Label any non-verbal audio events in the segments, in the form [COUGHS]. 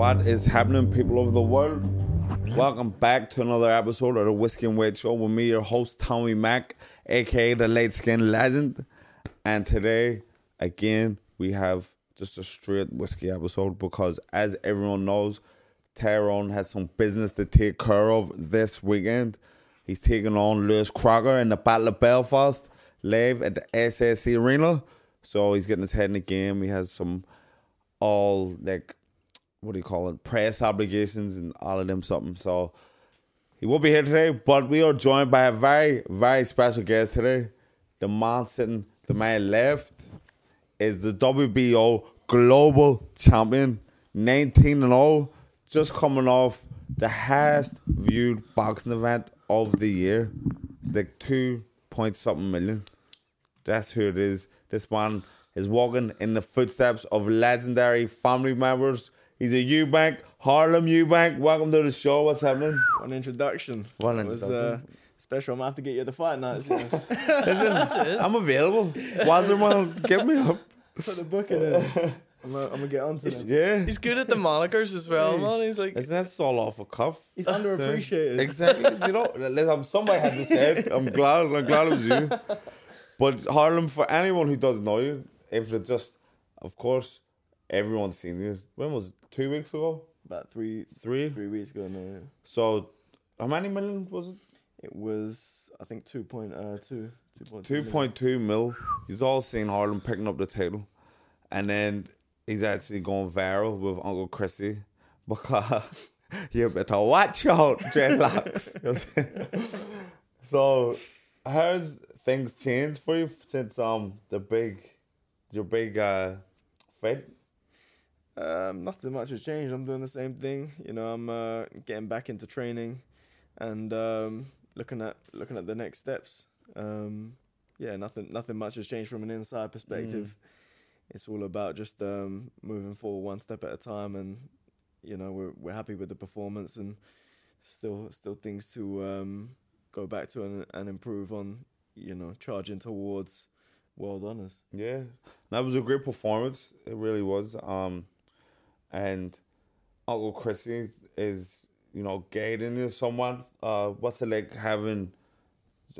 What is happening, people of the world? Welcome back to another episode of the Whiskey and White Show with me, your host, Tommy Mack, aka the Late Skin Legend. And today, again, we have just a straight whiskey episode because, as everyone knows, Tyrone has some business to take care of this weekend. He's taking on Lewis Crocker in the Battle of Belfast live at the SSE Arena. So he's getting his head in the game. He has some all like what do you call it? Press obligations and all of them something. So he won't be here today, but we are joined by a very, very special guest today. The man sitting to my left is the WBO Global Champion, 19 and 0, just coming off the highest viewed boxing event of the year. It's like two point something million. That's who it is. This man is walking in the footsteps of legendary family members. He's a Eubank, Harlem Eubank. Welcome to the show. What's happening? One introduction. One It was, introduction. uh, special. I'm gonna have to get you at the fight nights. You know. Listen, I'm available. Wasserman, get me up. Put the book in it. I'm gonna, I'm gonna get onto them. Yeah. He's good at the monikers as well, man. He's like, Isn't that all off a cuff? He's underappreciated. Exactly. [LAUGHS] you know, somebody had to say it. I'm glad. I'm glad it was you. But Harlem, for anyone who doesn't know you, if it just, of course, everyone's seen you. When was it? Two weeks ago? About three Three? three weeks ago now. So, how many million was it? It was I think two point uh two. 2.2 Two point two mil. He's all seen Harlem picking up the title, and then he's actually going viral with Uncle Chrissy because [LAUGHS] you better watch out, [LAUGHS] dreadlocks. [LAUGHS] so, how's things changed for you since um the big, your big uh fight? Um, nothing much has changed. I'm doing the same thing. You know, I'm uh, getting back into training, and um, looking at looking at the next steps. Um, yeah, nothing nothing much has changed from an inside perspective. It's all about just um, moving forward one step at a time, and you know we're we're happy with the performance, and still still things to um, go back to and, and improve on. You know, charging towards world honors. Yeah, that was a great performance. It really was. Um, and Uncle Chrissy is, you know, guiding you somewhat. Uh, what's it like having,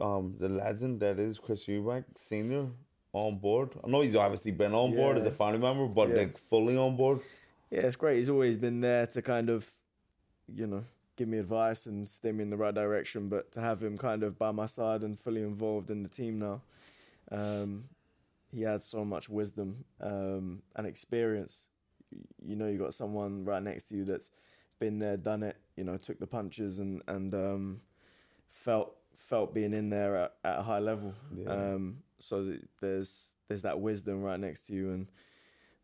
um, the legend that is Chris Eubank Senior on board? I know he's obviously been on board as a family member, but Yeah. like fully on board. Yeah, it's great. He's always been there to kind of, you know, give me advice and steer me in the right direction. But to have him kind of by my side and fully involved in the team now, um, he adds so much wisdom um, and experience. You know, you got someone right next to you that's been there, done it. You know, took the punches and and um, felt felt being in there at, at a high level. Yeah. Um, so th- there's there's that wisdom right next to you, and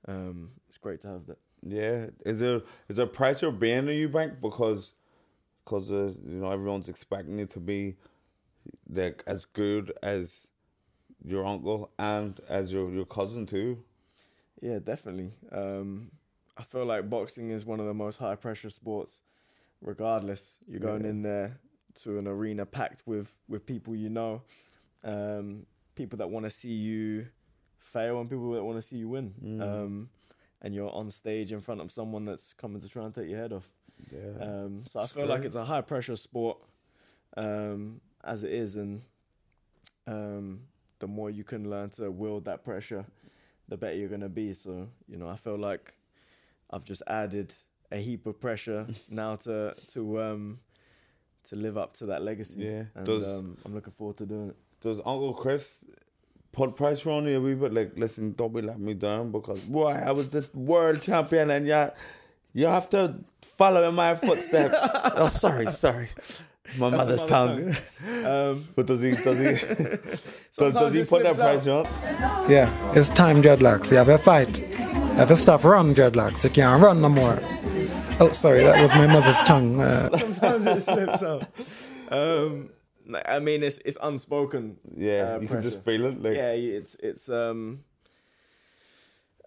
um, it's great to have that. Yeah, is there is there pressure being a Eubank because because uh, you know everyone's expecting it to be like as good as your uncle and as your your cousin too. Yeah, definitely. Um, I feel like boxing is one of the most high pressure sports. Regardless, you're going Yeah. in there to an arena packed with with people you know, um, people that want to see you fail and people that want to see you win. Mm. Um, and you're on stage in front of someone that's coming to try and take your head off. Yeah. Um, so I It's feel like it's a high pressure sport um, as it is, and um, the more you can learn to wield that pressure, the better you're gonna be. So you know, I feel like I've just added a heap of pressure [LAUGHS] now to to um, to live up to that legacy. Yeah. and Does um, I'm looking forward to doing it. does Uncle Chris put pressure on you a wee bit? Like, listen, don't be letting me down because boy, I was this world champion and yeah, you have to follow in my footsteps. [LAUGHS] oh, sorry, sorry. My That's mother's the tongue. mother [LAUGHS] Um, But does he does he does, does he put that slips out. pressure on? Yeah, it's time, dreadlocks. You have a fight. You have to stop run, dreadlocks. You can't run no more. Oh, sorry, that was my mother's tongue. Uh, [LAUGHS] sometimes it slips out. Um, I mean, it's it's unspoken. Yeah, uh, you can just feel it. Like, yeah, it's it's um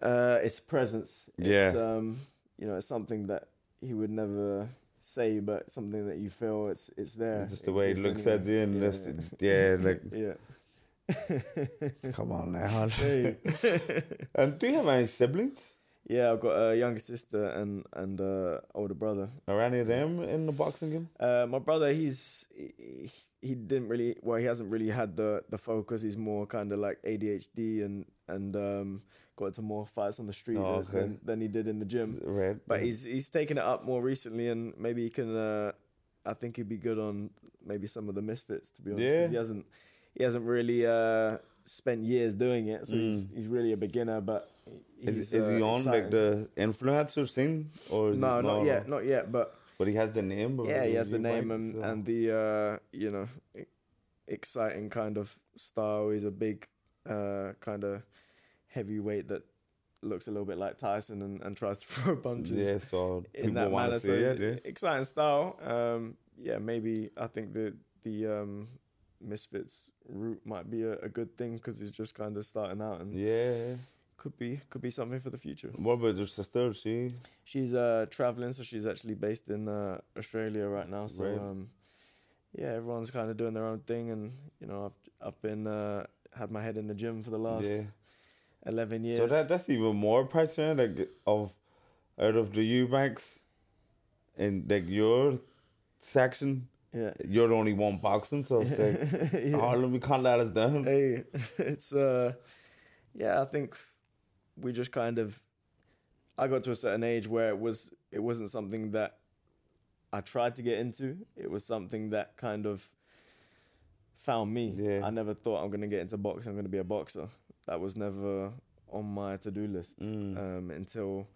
uh it's presence. Yeah. Um you know, it's something that he would never say, but something that you feel it's it's there. just the way it looks anyway. at you and yeah. just yeah, like [LAUGHS] yeah. [LAUGHS] come on now. [LAUGHS] Hey. and do you have any siblings? Yeah, I've got a younger sister and and uh, older brother. Are any of them in the boxing game? Uh, my brother, he's he, he didn't really well, he hasn't really had the the focus. He's more kind of like ADHD and and um, got into more fights on the street Oh, than, okay. than than he did in the gym. But he's he's taken it up more recently, and maybe he can. Uh, I think he'd be good on maybe some of the misfits. To be honest Yeah. he hasn't he hasn't really uh, spent years doing it, so he's Mm. he's really a beginner. But Is, he's, is he uh, on like the influencer scene or is No, it, not yet, not yet. But But he has the name. of yeah, he has the name and so- and the uh, you know exciting kind of style. He's a big uh, kind of heavyweight that looks a little bit like Tyson and, and tries to [LAUGHS] throw punches. yeah, so in that manner. So it. Yeah. exciting style. Um, yeah, maybe I think the the um, Misfits route might be a, a good thing because he's just kind of starting out and Yeah. Could be could be something for the future. What about your sister? She She's uh, traveling, so she's actually based in uh, Australia right now. So Right. um, yeah, everyone's kind of doing their own thing, and you know, I've I've been uh, had my head in the gym for the last yeah. eleven years. So that that's even more pressure like of out of the Eubanks and like your section. yeah. You're the only one boxing, so it's like [LAUGHS] Yeah. Harlem, we can't let us down. hey, [LAUGHS] it's uh, yeah. I think we just kind of. I got to a certain age where it was it wasn't something that I tried to get into. It was something that kind of found me. Yeah. I never thought I'm gonna get into boxing. I'm gonna be a boxer. That was never on my to do list Mm. um, until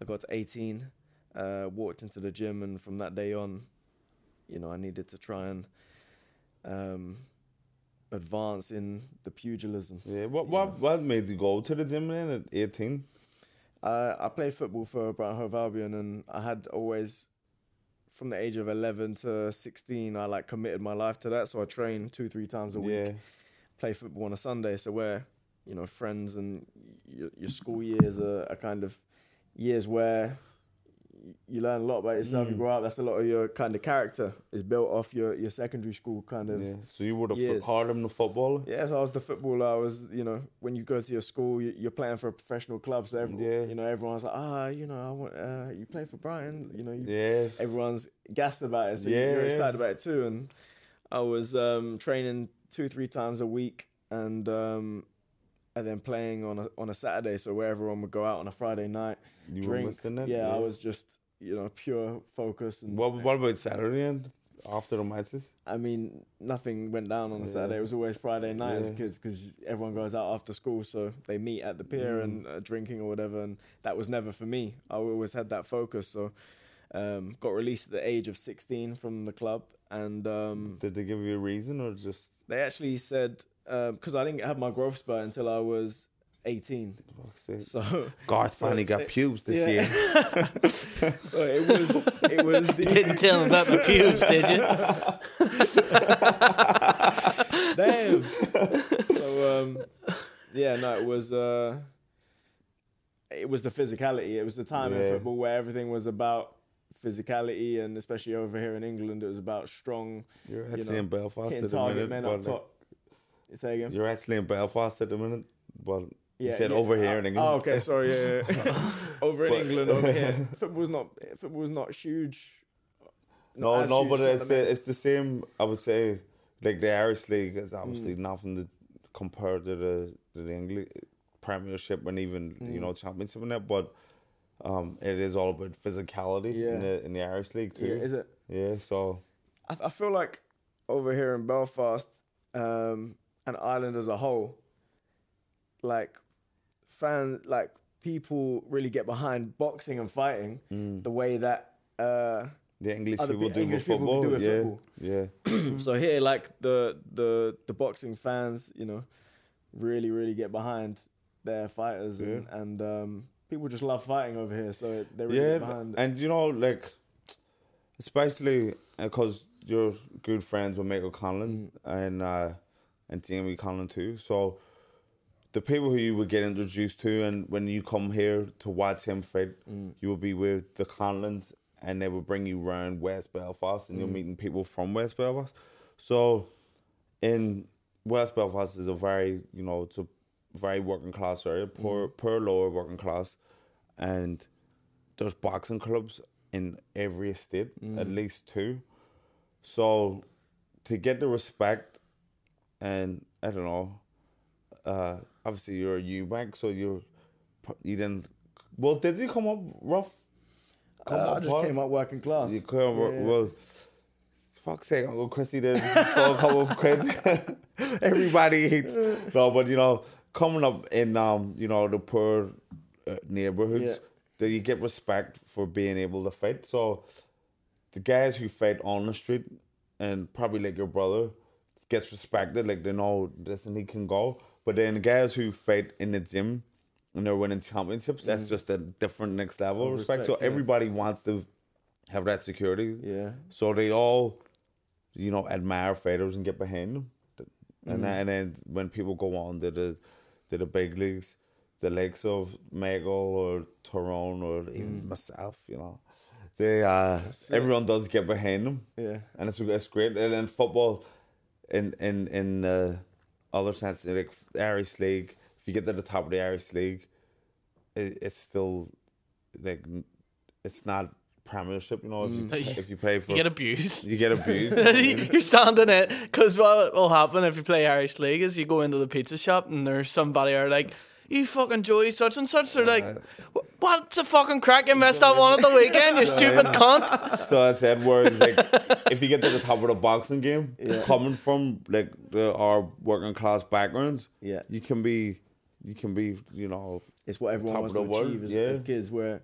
I got to 18. Uh, walked into the gym, and from that day on, you know, I needed to try and um, advance in the pugilism. yeah. What what what made you go to the gym then at 18? Uh, I played football for Brighton Hove Albion, and I had always, from the age of 11 to 16, I like committed my life to that. So I trained two, three times a week. Yeah. play football on a Sunday. So where you know friends and your, your school years are, are kind of years where you learn a lot about yourself. You Mm. grow up. That's a lot of your kind of character is built off your, your secondary school kind of. yeah. So you would have years. Harlem the footballer? Yeah, so I was the footballer. I was, you know, when you go to your school, you, you're playing for a professional club. So, every, Yeah. you know, everyone's like, ah, you know, I want, uh, you play for Brighton. You know, you, Yeah. everyone's gassed about it. So Yeah, you're excited about it too. And I was um, training two, three times a week, and um, and then playing on a on a Saturday. So where everyone would go out on a Friday night, You drink. it? Yeah, I was just you know pure focus. And What what about Saturday and after the matches? I mean, nothing went down on a Yeah. Saturday. It was always Friday night as kids because everyone goes out after school, so they meet at the pier Mm. and uh, drinking or whatever. And that was never for me. I always had that focus. So um, got released at the age of 16 from the club, and um, Did they give you a reason or just they actually said because I didn't have my growth spurt until I was 18. So Garth So finally got it- pubes this yeah. year. [LAUGHS] so it was it was the [LAUGHS] Didn't tell him about my pubes, did you? [LAUGHS] Damn. so um, yeah, no, it was uh, it was the physicality. It was the time in football where everything was about physicality, and especially over here in England, it was about strong You're You actually know, in Belfast hitting at target minute. men up top. Say again. You're actually in Belfast at the minute, but Yeah, said yeah. over here Oh, in England. Oh, okay, sorry. Yeah, yeah. [LAUGHS] over in But- England, over here, [LAUGHS] football's not football's not huge. no, Not no, huge, but it's the it's the same. I would say, like the Irish league is obviously Mm. nothing to compare to the to the English Premiership and even you Mm. know Championship and that. But um, it is all about physicality Yeah. in the in the Irish league Yeah, too. is it? Yeah, so I, I feel like over here in Belfast um, and Ireland as a whole, like fan, like people really get behind boxing and fighting mm, the way that. Uh, the English Other people pe- do English with people football. do with yeah, football. yeah. [CLEARS THROAT] so here, like the the the boxing fans, you know, really really get behind their fighters and and um, people just love fighting over here. So they're really yeah, behind. and you know, like, especially because you're good friends with Michael Conlon and uh, and Jamie Conlon too. So the people who you would get introduced to, and when you come here to watch him fight, Mm. you will be with the Conlons, and they will bring you around West Belfast, and you're Mm. meeting people from West Belfast. So in West Belfast is a very, you know, it's a very working class area, poor, Mm. poor lower working class, and there's boxing clubs in every state, Mm. at least two. So to get the respect, and I don't know, uh, obviously you're a Eubank, so you're you didn't. Well, did you come up rough? Come Uh, I just hard? came up working class. You come up Yeah. well. Fuck's sake, Uncle Chrissy did a couple of quick. [LAUGHS] Everybody hates no, but you know, coming up in um, you know, the poor uh, neighborhoods, Yeah. that you get respect for being able to fight. So the guys who fight on the street and probably like your brother gets respected, like they know this and he can go. But then the guys who fight in the gym and they're winning championships, that's just a different next level of respect. respect, So yeah. everybody wants to have that security. Yeah. So they all, you know, admire fighters and get behind them. And, then, and then when people go on to the to the big leagues, the likes of Michael or Tyrone or even myself, you know, they uh, everyone does get behind them, Yeah. and it's it's great. And then football, in in in uh, other sense, like the Irish League, if you get to the top of the Irish League, it, it's still like it's not Premiership, you know. If you Mm. if you play for You get abused. you get abused. [LAUGHS] You're standing it because what will happen if you play Irish League is you go into the pizza shop and there's somebody are like, "You fucking Joey such and such." They're like, uh, "What's the fucking crack? You missed that one at the weekend, you [LAUGHS] stupid cunt." so I said, whereas like if you get to the top of the boxing game, Yeah. coming from like the, our working class backgrounds, Yeah. you can be, you can be, you know, It's what everyone wants to achieve as, yeah. as kids. Where,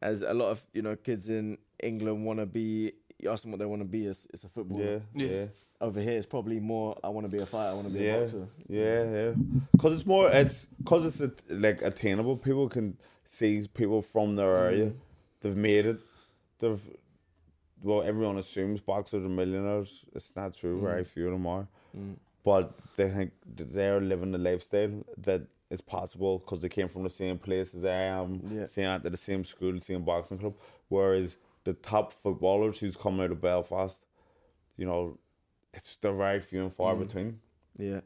as a lot of you know kids in England want to be, you ask them what they want to be. It's, it's a footballer. yeah, Yeah. yeah, Over here, it's probably more. I want to be a fighter. I want to be a boxer. yeah, yeah. Because it's more, it's because it's at- like attainable. People can see people from their area. Mm. They've made it. They've well, everyone assumes boxers are millionaires. It's not true. Mm. Very few of them are. Mm. but they think they're living the lifestyle that it's possible because they came from the same place as I am, Yeah. same at the same school, same boxing club. Whereas the top footballers who's coming out of Belfast, you know, it's they're very few and far Mm. between. Yeah.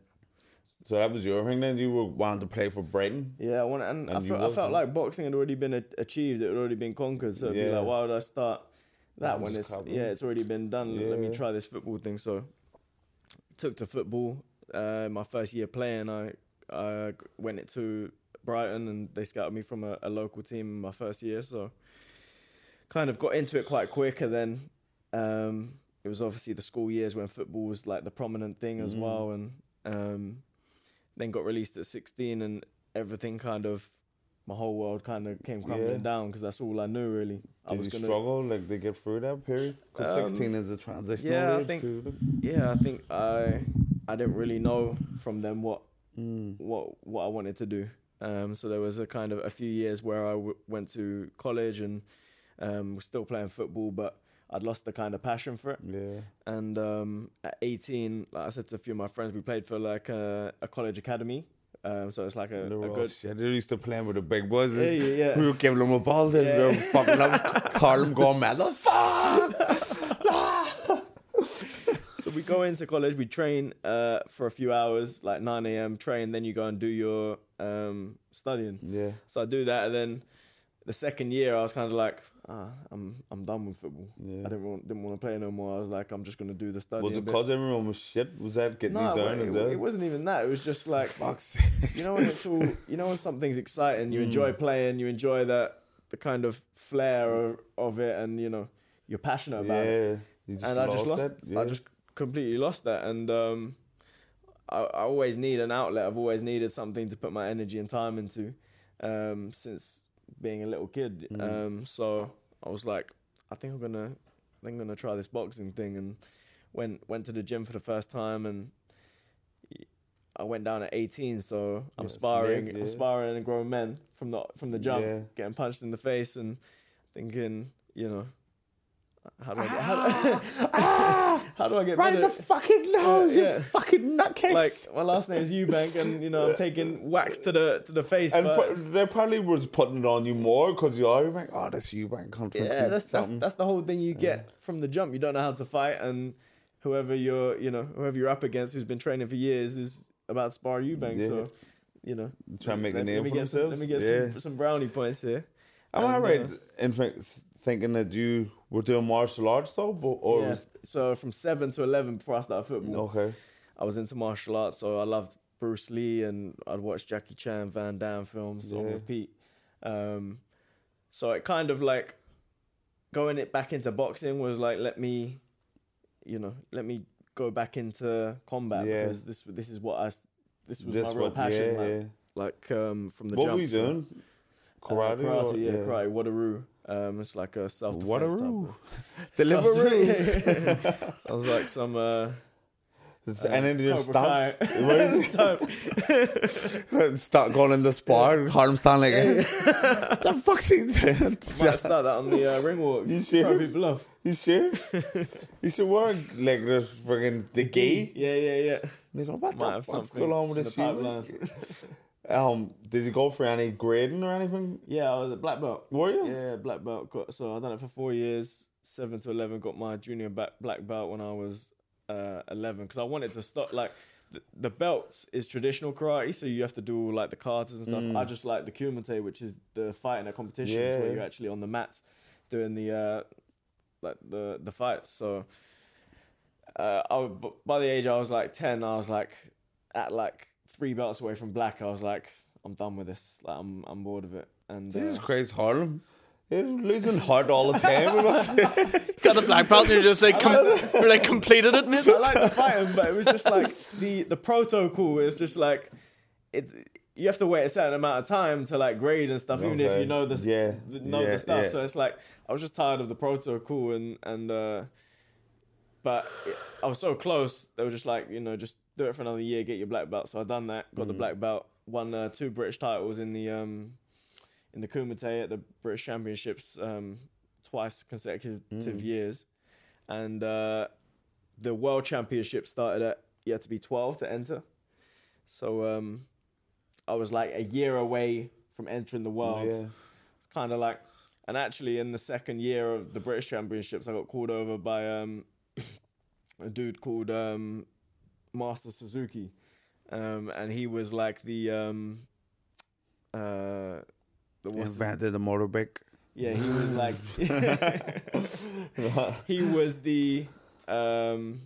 So that was your thing then. You were wanting to play for Brighton. Yeah, I want, and, I, And you felt, I felt like boxing had already been a- achieved. It had already been conquered. So it'd be like, why would I start that I'm when it's covering. yeah, it's already been done. Let me try this football thing. So took to football. Uh, my first year playing, I I went it to Brighton, and they scouted me from a, a local team in my first year. So kind of got into it quite quick, and then um, it was obviously the school years when football was like the prominent thing as Mhm. well, and um, then got released at 16, and everything kind of my whole world kind of came crumbling Yeah. down because that's all I knew really. I Did was you gonna, struggle like to get through that period? Because Um, sixteen is a transitional yeah, I age think- too. yeah, I think I I didn't really know from them what Mm. what what I wanted to do. Um, so there was a kind of a few years where I w- went to college and um, was still playing football, but I'd lost the kind of passion for it. Yeah. And um, at 18, like I said to a few of my friends, we played for like a, a college academy. Um, so it's like a, a good. shit. They used to playing with the big boys. Yeah, yeah, yeah. We were giving them a ball, then Yeah. were fucking up. Harlem going mad. Fuck! So we go into college, we train uh, for a few hours, like 9 a.m. train, then you go and do your um, studying. yeah. So I do that, and then the second year, I was kind of like, ah, I'm I'm done with football. Yeah. I didn't want didn't want to play no more. I was like, I'm just gonna do the studying. Was it because everyone was shit? Was that getting No, you down? it, it, it wasn't even that. It was just like [LAUGHS] Fuck's you know when it's all you know when something's exciting, you enjoy Mm. playing, you enjoy that the kind of flair of, of it, and you know you're passionate about it. Yeah. Just and I just lost. Yeah. I just completely lost that, and um, I, I always need an outlet. I've always needed something to put my energy and time into um, since being a little kid. Mhm. Um, so I was like, I think I'm gonna, I think I'm gonna try this boxing thing, and went went to the gym for the first time, and I went down at 18. So I'm Yeah, sparring, slick, I'm sparring grown men from the from the jump, Yeah. getting punched in the face, and thinking, you know. How do I get, how, [LAUGHS] how do I get Right in the fucking nose, Yeah, yeah. you fucking nutcase. like my last name is Eubank, and you know I'm taking wax to the to the face. and but- pro- they probably was putting it on you more because you are you're oh, that's you, bank conference. yeah, that's that's that's the whole thing you get from the jump. You don't know how to fight, and whoever you're you know whoever you're up against, who's been training for years, is about to spar Eubank. Yeah. So you know, Trying to make a name let me for get some, let me get yeah. some, some brownie points here. Am I And, right uh, in think- thinking that you were doing martial arts though? But, or yeah. was- So from seven to eleven, before I started football, okay. I was into martial arts. So I loved Bruce Lee, and I'd watch Jackie Chan, Van Damme films on repeat. Um, so it kind of like going it back into boxing was like let me, you know, let me go back into combat Yeah. because this this is what I this was This my real what- passion. yeah, like, yeah. like um, from the What jump. were you doing? Uh, Karate? karate, or- yeah, karate. Wado-ryu. Um, it's like a self defense type. Deliveroo. [LAUGHS] Self- [LAUGHS] Sounds like some. Uh, and then your Cobra stance. Kai. [LAUGHS] Where is it? Start going in the spar. Harlem stand like, the fuck's he doing? might start that on the uh, ring walk. You sure? People off. You sure? you should wear like this friggin' the gay. Yeah, yeah, yeah. You know what Might the fuck's going on with this. Um, did you go for any grading or anything? Yeah, I was a black belt. Were you? Yeah, black belt. Got so I done it for four years, seven to eleven. Got my junior back, black belt when I was uh, eleven because I wanted to stop like. The, the belts is traditional karate, so you have to do like the katas and stuff. Mm. I just like the kumite, which is the fighting at competitions Yeah. where you're actually on the mats doing the uh, like the the fights. So uh, I by the age I was like ten, I was like at like three belts away from black. I was like, I'm done with this. Like I'm I'm bored of it. And Jesus uh, Christ, Harlem. You're losing heart all the [LAUGHS] time. What's it? Got the black belt and you're just like, com- [LAUGHS] you're like completed it, mate. I like the fighting, but it was just like the the protocol is just like it. You have to wait a certain amount of time to like grade and stuff, even if you know the Yeah, the- know yeah, the stuff. yeah. So it's like I was just tired of the protocol and and uh, but I was so close. They were just like you know just do it for another year, get your black belt. So I done that, got the Mm. black belt, won uh, two British titles in the um in the Kumite at the British Championships um twice consecutive Mm. years, and uh, the World Championship started at you had to be twelve to enter. So um, I was like a year away from entering the world. Yeah. It's kind of like, and actually in the second year of the British Championships, I got called over by um, [COUGHS] a dude called um, Master Suzuki, um, and he was like the um, uh, the what's Invented the motorbike. yeah, he was like [LAUGHS] [LAUGHS] he was the um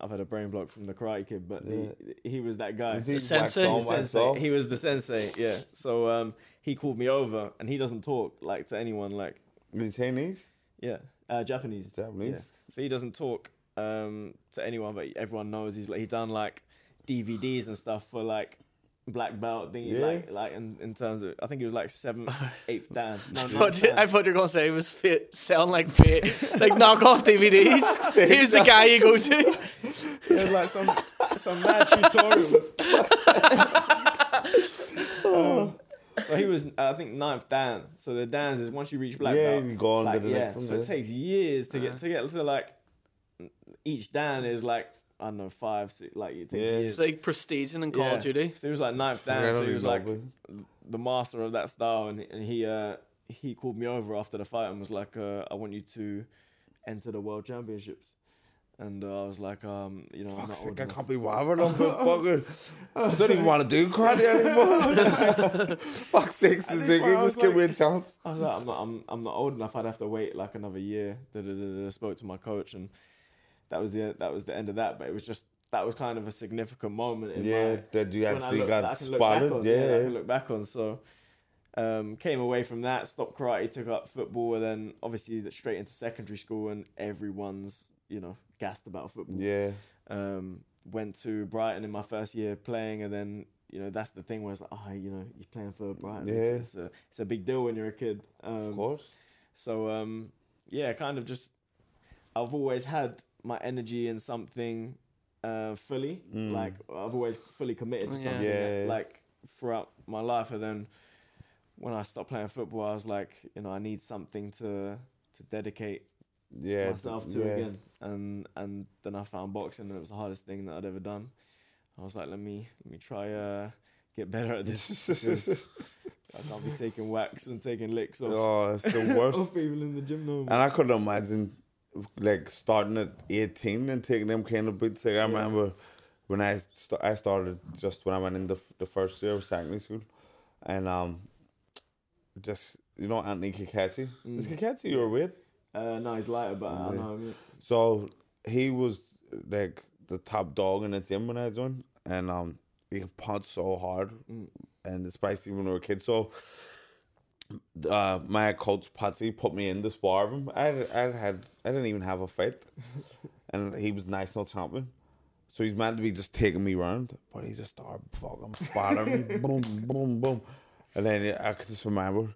I've had a brain block from the Karate Kid, but the, he was that guy. Was he The sensei? on, sensei. He was the sensei, yeah. So um, he called me over, and he doesn't talk like to anyone, like The Chinese? yeah, uh, Japanese. Japanese? Yeah. So he doesn't talk um, to anyone, but everyone knows he's like he done like DVDs and stuff for like black belt thing, Yeah. like like in, in terms of I think he was like seventh, [LAUGHS] eighth dan. I thought, you. I thought you were gonna say it was fit, selling like fit, like knockoff DVDs. [LAUGHS] Here's the guy you go to. [LAUGHS] He had like some some mad tutorials. Um, so he was, I think, ninth dan. So the dans is once you reach black Yeah, belt. you go on like, yeah. So it takes years to get to get to like each dan is like I don't know five, six, like it takes Yeah. years. It's like prestige and Call Yeah. of Duty. So he was like ninth dan. Forget So he was like the master of that style, and, and he uh, he called me over after the fight and was like, uh, "I want you to enter the world championships." And uh, I was like, um, you know, I'm not sake, I can't be bothered. I'm [LAUGHS] fucking. I don't even want to do karate anymore. [LAUGHS] Fuck sake, Suzuki, point I was just give me a like- chance. I was like, I'm not, I'm, I'm not old enough. I'd have to wait like another year. Da, da, da, da. Spoke to my coach, and that was the that was the end of that. But it was just that was kind of a significant moment in Yeah, my that you actually look- got can look back spotted. on, Yeah, that I can look back on. So um, came away from that, stopped karate, took up football, and then obviously straight into secondary school, and everyone's you know gassed about football. yeah. Um, went to Brighton in my first year playing, and then you know that's the thing where it's like, oh, you know, you're playing for Brighton. Yeah. It's, it's a it's a big deal when you're a kid. Um, Of course. so um, yeah, kind of just I've always had my energy in something uh, fully. Mm. Like I've always fully committed to something. Yeah. Like throughout my life, and then when I stopped playing football, I was like, you know, I need something to to dedicate Yeah. myself to yeah. again. And and then I found boxing, and it was the hardest thing that I'd ever done. I was like, let me let me try uh, get better at this [LAUGHS] because I can't be taking whacks and taking licks off, Oh, it's the [LAUGHS] worst. off people in the gym no more. And I couldn't imagine like starting at 18 and taking them kind of beats. Like I remember when I st- I started just when I went in the, f- the first year of secondary school, and um, just you know Anthony Cacace. Mm. Is Cacace your weight? Uh, no, he's lighter, but I know. him. So he was like the top dog in the team when I joined, and um, he can punch so hard, Mm. and especially when we were kids. So, uh, my coach Patsy put me in the spar of him. I I had I didn't even have a fight, [LAUGHS] and he was national champion. So he's meant to be just taking me round, but he just started fucking sparring me, [LAUGHS] boom, boom, boom, and then I could just remember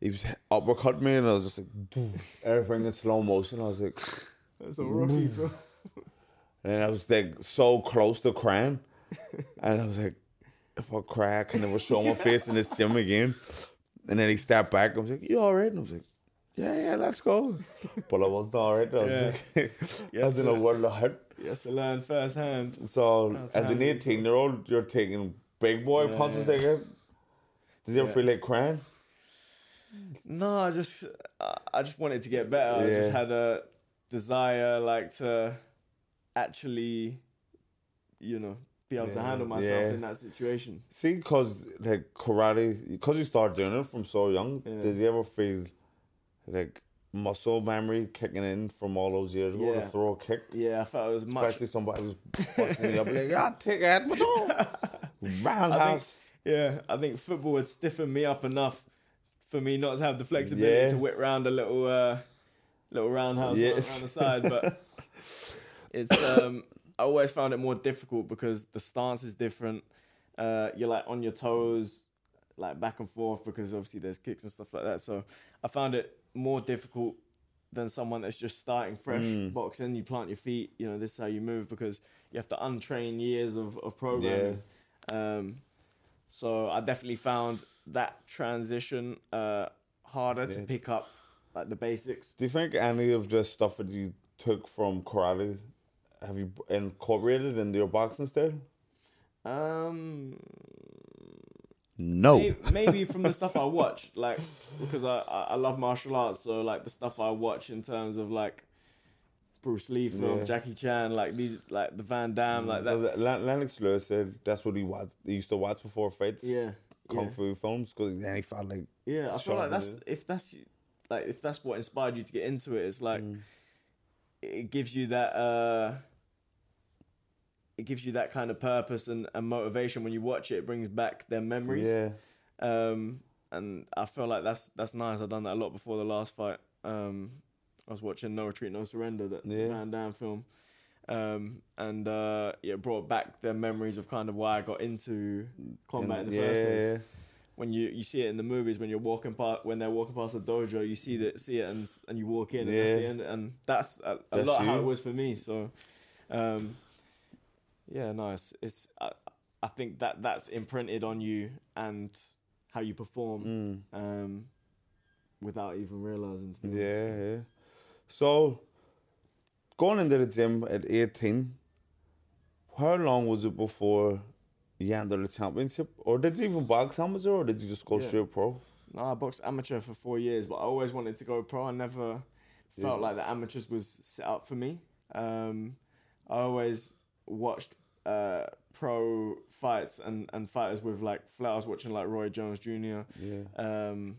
he was uppercut me, and I was just like, everything in slow motion. I was like. [LAUGHS] That's a Rocky, bro. And then I was like so close to crying. and I was like, if I cry, I can never show my face in this gym again. And then he stepped back. I was like, you all right? And I was like, yeah, yeah, let's go. But I wasn't all right. I was Yeah. like, [LAUGHS] I was in a world of hurt. Have to learn firsthand. So That's as an handy. 18 year old, you're taking big boy Yeah, punches yeah. like. Did you ever feel like crying? No, I just I I just wanted to get better. I just had a desire like to actually, you know, be able to handle myself yeah. in that situation. See, because like karate, because you start doing it from so young, Yeah. did you ever feel like muscle memory kicking in from all those years ago Yeah. to throw a kick? Yeah, I felt it was much. Especially somebody was busting you up like, yeah, take it, what's on? [LAUGHS] Roundhouse. Yeah, I think football would stiffen me up enough for me not to have the flexibility Yeah. to whip round a little uh, little roundhouse Yeah. around around the side, but [LAUGHS] it's um I always found it more difficult because the stance is different. Uh, you're like on your toes, like back and forth because obviously there's kicks and stuff like that. So I found it more difficult than someone that's just starting fresh Mm. boxing. You plant your feet, you know, this is how you move because you have to untrain years of, of programming. Um, so I definitely found that transition uh, harder to pick up like the basics. Do you think any of the stuff that you took from karate have you incorporated into your boxing style? Um, No. may- maybe from the stuff I watch, like because I, I I love martial arts, so like the stuff I watch in terms of like Bruce Lee films, Yeah. Jackie Chan, like these, like the Van Damme, like that. Because Len- Lennox Lewis said that's what he watched. He used to watch before fights. Yeah, Kung yeah. fu films because then he felt like Yeah, I feel like that's yeah. if that's like if that's what inspired you to get into it. It's like Mm. it gives you that uh it gives you that kind of purpose and, and motivation when you watch it. It brings back their memories. yeah, Um, and I feel like that's that's nice. I've done that a lot before the last fight. Um, I was watching No Retreat, No Surrender, that Yeah. Van Damme film. Um, and uh, yeah, it brought back their memories of kind of why I got into combat in the yeah, first place when you, you see it in the movies when you're walking past when they're walking past the dojo you see that see it and and you walk in and that's the end and that's a, a That's lot how you. it was for me so um yeah nice it's I, I think that that's imprinted on you and how you perform Mm. um without even realizing to be honest. Yeah, yeah. So, going into the gym at 18, how long was it before you entered the championship? Or did you even box amateur or did you just go Yeah. straight pro? No, I boxed amateur for four years, but I always wanted to go pro. I never felt Yeah. like the amateurs was set up for me. Um, I always watched uh, pro fights and, and fighters with like, I was watching like Roy Jones Jr., Yeah. um,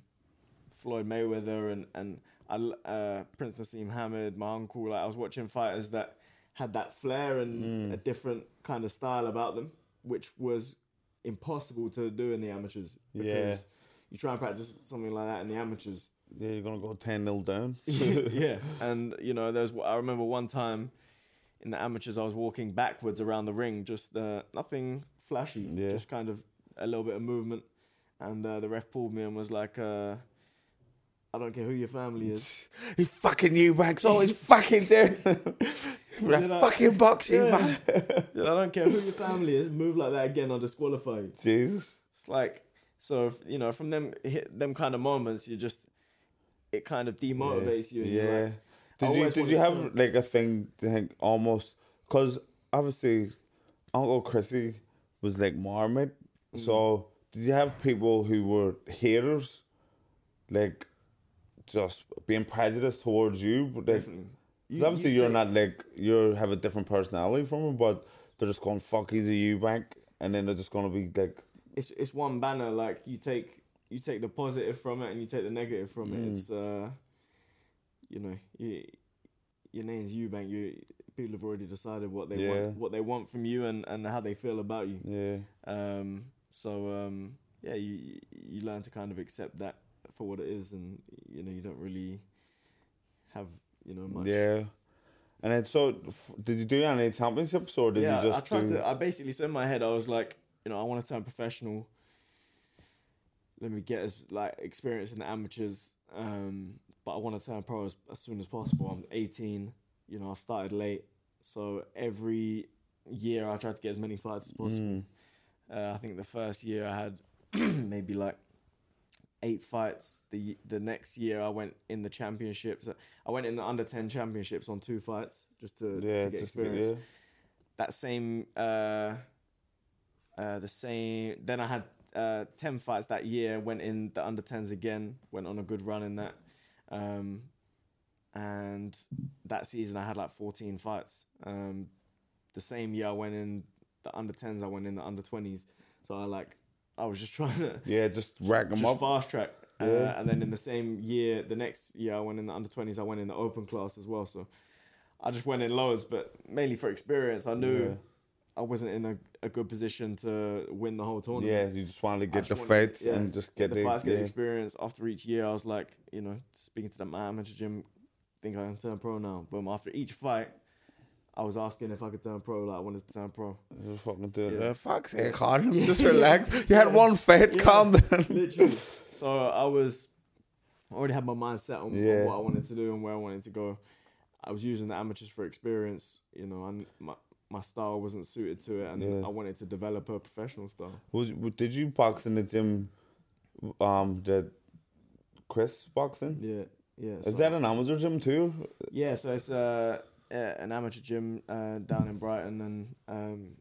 Floyd Mayweather, and and I uh, Prince Naseem Hamed, my uncle. Like I was watching fighters that had that flair and Mm. a different kind of style about them, which was impossible to do in the amateurs because Yeah. you try and practice something like that in the amateurs. Yeah, you're going to go 10 0 down. [LAUGHS] yeah, [LAUGHS] and you know, there's. I remember one time in the amateurs, I was walking backwards around the ring, just uh, nothing flashy, Yeah. just kind of a little bit of movement, and uh, the ref pulled me and was like, uh, "I don't care who your family is." [LAUGHS] He fucking Eubanks always fucking Did [LAUGHS] a I- fucking boxing, Yeah. man. [LAUGHS] I don't care who your family is. Move like that again, I'll disqualify you. Jesus. It's like so, you know, from them hit them kind of moments, you just it kind of demotivates you. And Yeah. Like, Did you did you have like a thing to think almost because obviously Uncle Chrissy was like Marmite. Mm. So did you have people who were haters, like just being prejudiced towards you? But like, Definitely. 'cause obviously you, are not like you have a different personality from him, but they're just going fuck he's a Eubank, and then they're just gonna be like it's it's one banner. Like you take you take the positive from it and you take the negative from Mm. it. It's uh, you know, you, your name's Eubank. You people have already decided what they Yeah. want, what they want from you, and, and how they feel about you. Yeah. Um, so um, yeah, you you learn to kind of accept that for what it is, and you know you don't really have you know much. Yeah. And then, so f- did you do any championships or did yeah, you just I tried do? to. I basically, so in my head, I was like, you know, I want to turn professional. Let me get as like experience in the amateurs, um, but I want to turn pro as, as soon as possible. I'm 18. You know, I've started late, so every year I try to get as many fights as possible. Mm. Uh, I think the first year I had [CLEARS THROAT] maybe like eight fights. The the next year I went in the championships. I went in the under ten championships on two fights just to, Yeah, to get just to get- experience. yeah. That same uh, uh, the same. Then I had uh, ten fights that year. Went in the under tens again. Went on a good run in that. Um, and that season I had like fourteen fights. Um, the same year I went in the under tens. I went in the under twenties. So I like I was just [LAUGHS] trying to Yeah, just rack them just up. fast track. Uh, and then in the same year, the next year, I went in the under 20s, I went in the open class as well. So I just went in loads, but mainly for experience. I knew Yeah. I wasn't in a, a good position to win the whole tournament. Yeah, you just wanted to get the fights yeah, and just Get get, the fights, get yeah. experience. After each year, I was like, you know, speaking to the my amateur gym, think I can turn pro now. Boom. After each fight, I was asking if I could turn pro. Like I wanted to turn pro. Just fucking do it. Yeah. Fuck's sake. [LAUGHS] Just relax. You had one fight, calm down. [LAUGHS] Literally. So I was I already had my mind set on, on what I wanted to do and where I wanted to go. I was using the amateurs for experience, you know, and my my style wasn't suited to it, and Yeah. I wanted to develop a professional style. Was, did you box in the gym? Um, the Chris boxing. Yeah, yeah. Is so- that an amateur gym too? Yeah, so it's uh, an amateur gym uh, down in Brighton, and um,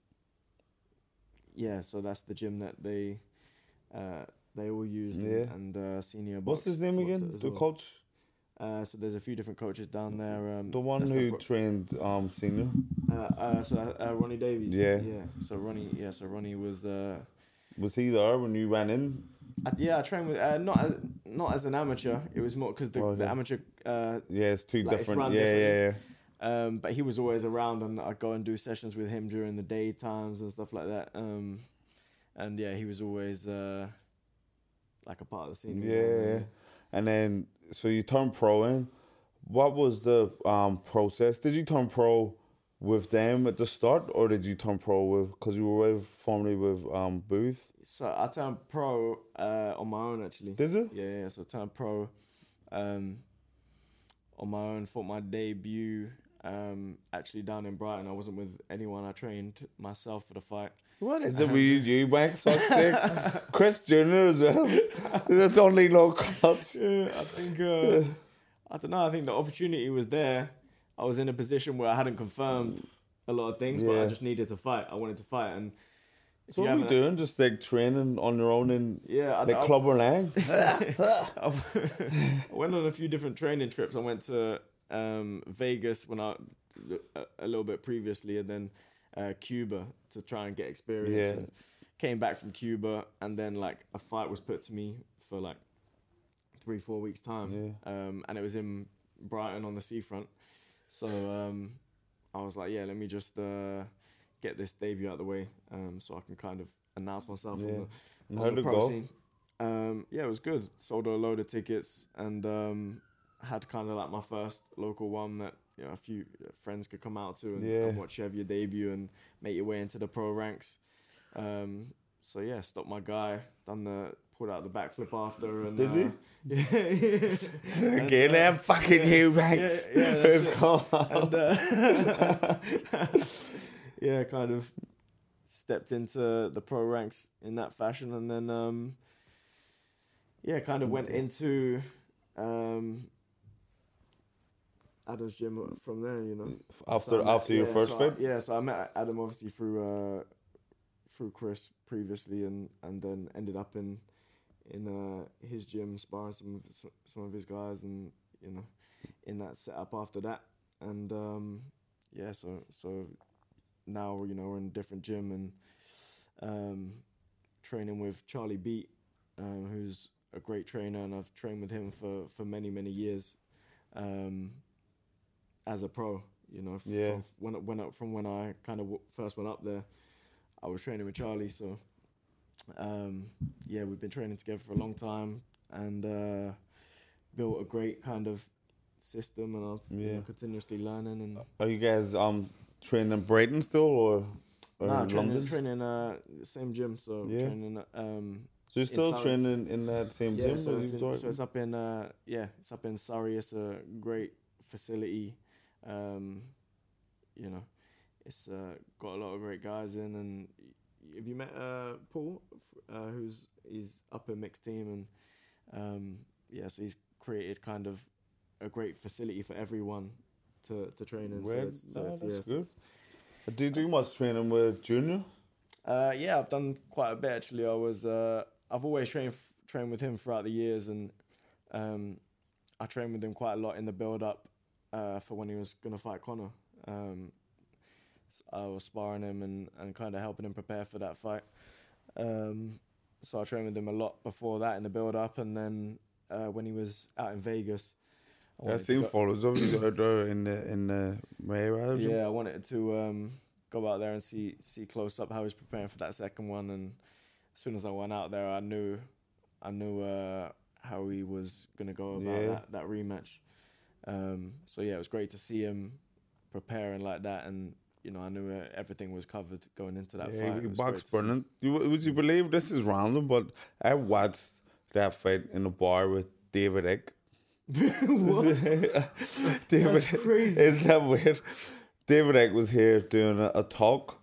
yeah, so that's the gym that they uh, they all used, and- Yeah. and uh, senior. What's his name again? The well. coach, Uh, so there's a few different coaches down there. Um, the one who bro- trained um senior. uh, uh, so uh, Ronnie Davies. Yeah. yeah. So Ronnie, yeah. So Ronnie was. Uh, Was he there when you ran in? I, yeah, I trained with uh, not as, not as an amateur. It was more because the, Oh, the yeah. amateur. Uh, Yeah, it's two Like, it's different. run Yeah, yeah, um, but he was always around, and I'd go and do sessions with him during the day times and stuff like that. Um, and yeah, he was always uh, like a part of the scene. yeah. And then, so you turned pro in. What was the um process? Did you turn pro with them at the start, or did you turn pro with because you were with formerly with um Booth? So I turned pro uh, on my own actually. Did it? Yeah, yeah. So I turned pro um, on my own. for my debut um, actually down in Brighton. I wasn't with anyone. I trained myself for the fight. What is it with you, wank? Fuck's sake. Chris Junior as well. That's only no cuts. Yeah, I think uh, I don't know. I think the opportunity was there. I was in a position where I hadn't confirmed a lot of things, but Yeah. I just needed to fight. I wanted to fight, and if So you what are you haven't- doing? Just like training on your own in Yeah, I, like I, Club or Lang? [LAUGHS] I went on a few different training trips. I went to um, Vegas when I a, a little bit previously, and then uh, Cuba to try and get experience. Yeah. And came back from Cuba, and then like a fight was put to me for like three four weeks time, um, and it was in Brighton on the seafront. So um, I was like, yeah, let me just uh, get this debut out of the way, um, so I can kind of announce myself Yeah. on the on the it pro scene. Um, yeah, it was good. Sold a load of tickets and um, had kind of like my first local one that you know a few friends could come out to and, Yeah. and watch you have your debut and make your way into the pro ranks. Um, so yeah, stopped my guy, done the pulled out the backflip after and Did he? uh, Yeah, [LAUGHS] And, Again, uh, I'm fucking yeah, you, Ranks. yeah, yeah, [LAUGHS] that's and uh, [LAUGHS] yeah, kind of stepped into the pro ranks in that fashion, and then um, yeah, kind of went into um, Adam's gym from there. You know, After So met- after your yeah, first so I- fight? yeah. So I met Adam obviously through uh, through Chris previously, and and then ended up in in uh, his gym sparring some of his, some of his guys, and you know, in that setup after that, and um, yeah. So so now you know we're in a different gym and um, training with Charlie Beat, um, who's a great trainer, and I've trained with him for for many many years, um, as a pro. You know, Yeah. from when I- when I- from when I kind of w- first went up there, I was training with Charlie. So, um, yeah, we've been training together for a long time, and uh, built a great kind of system, and I've you know, continuously learning and. Are you guys um training in Brighton still or, or Nah, in training, London? training uh same gym, so Yeah. training um so you're still Surrey. training in that same yeah, gym? so it's, in, so it's up in uh yeah, it's up in Surrey. It's a great facility. Um, you know, it's uh, got a lot of great guys in. And have you met uh Paul, uh, who's he's up in mixed team and um yeah, so he's created kind of a great facility for everyone to to train in. So it's, so no, it's, that's yeah, so good. it's- Do you do much training with Junior? Uh, yeah, I've done quite a bit actually. I was uh, I've always trained trained with him throughout the years, and um, I trained with him quite a lot in the build up uh, for when he was gonna fight Conor. Um, s- I was sparring him and, and kind of helping him prepare for that fight. Um, so I trained with him a lot before that in the build up, and then uh, when he was out in Vegas, I I wanted to seen go- photos of you out there in the in the Mayweather yeah, I wanted to um, go out there and see see close up how he's preparing for that second one. And as soon as I went out there, I knew I knew uh, how he was gonna go about Yeah. that, that rematch. Um, so yeah, it was great to see him preparing like that, and you know I knew uh, everything was covered going into that Yeah, fight. he It was boxed great to see. brilliant. You, would you believe this is random, but I watched that fight in a bar with David Egg. [LAUGHS] What [LAUGHS] David, That's crazy. Isn't that weird? David Egg was here doing a, a talk,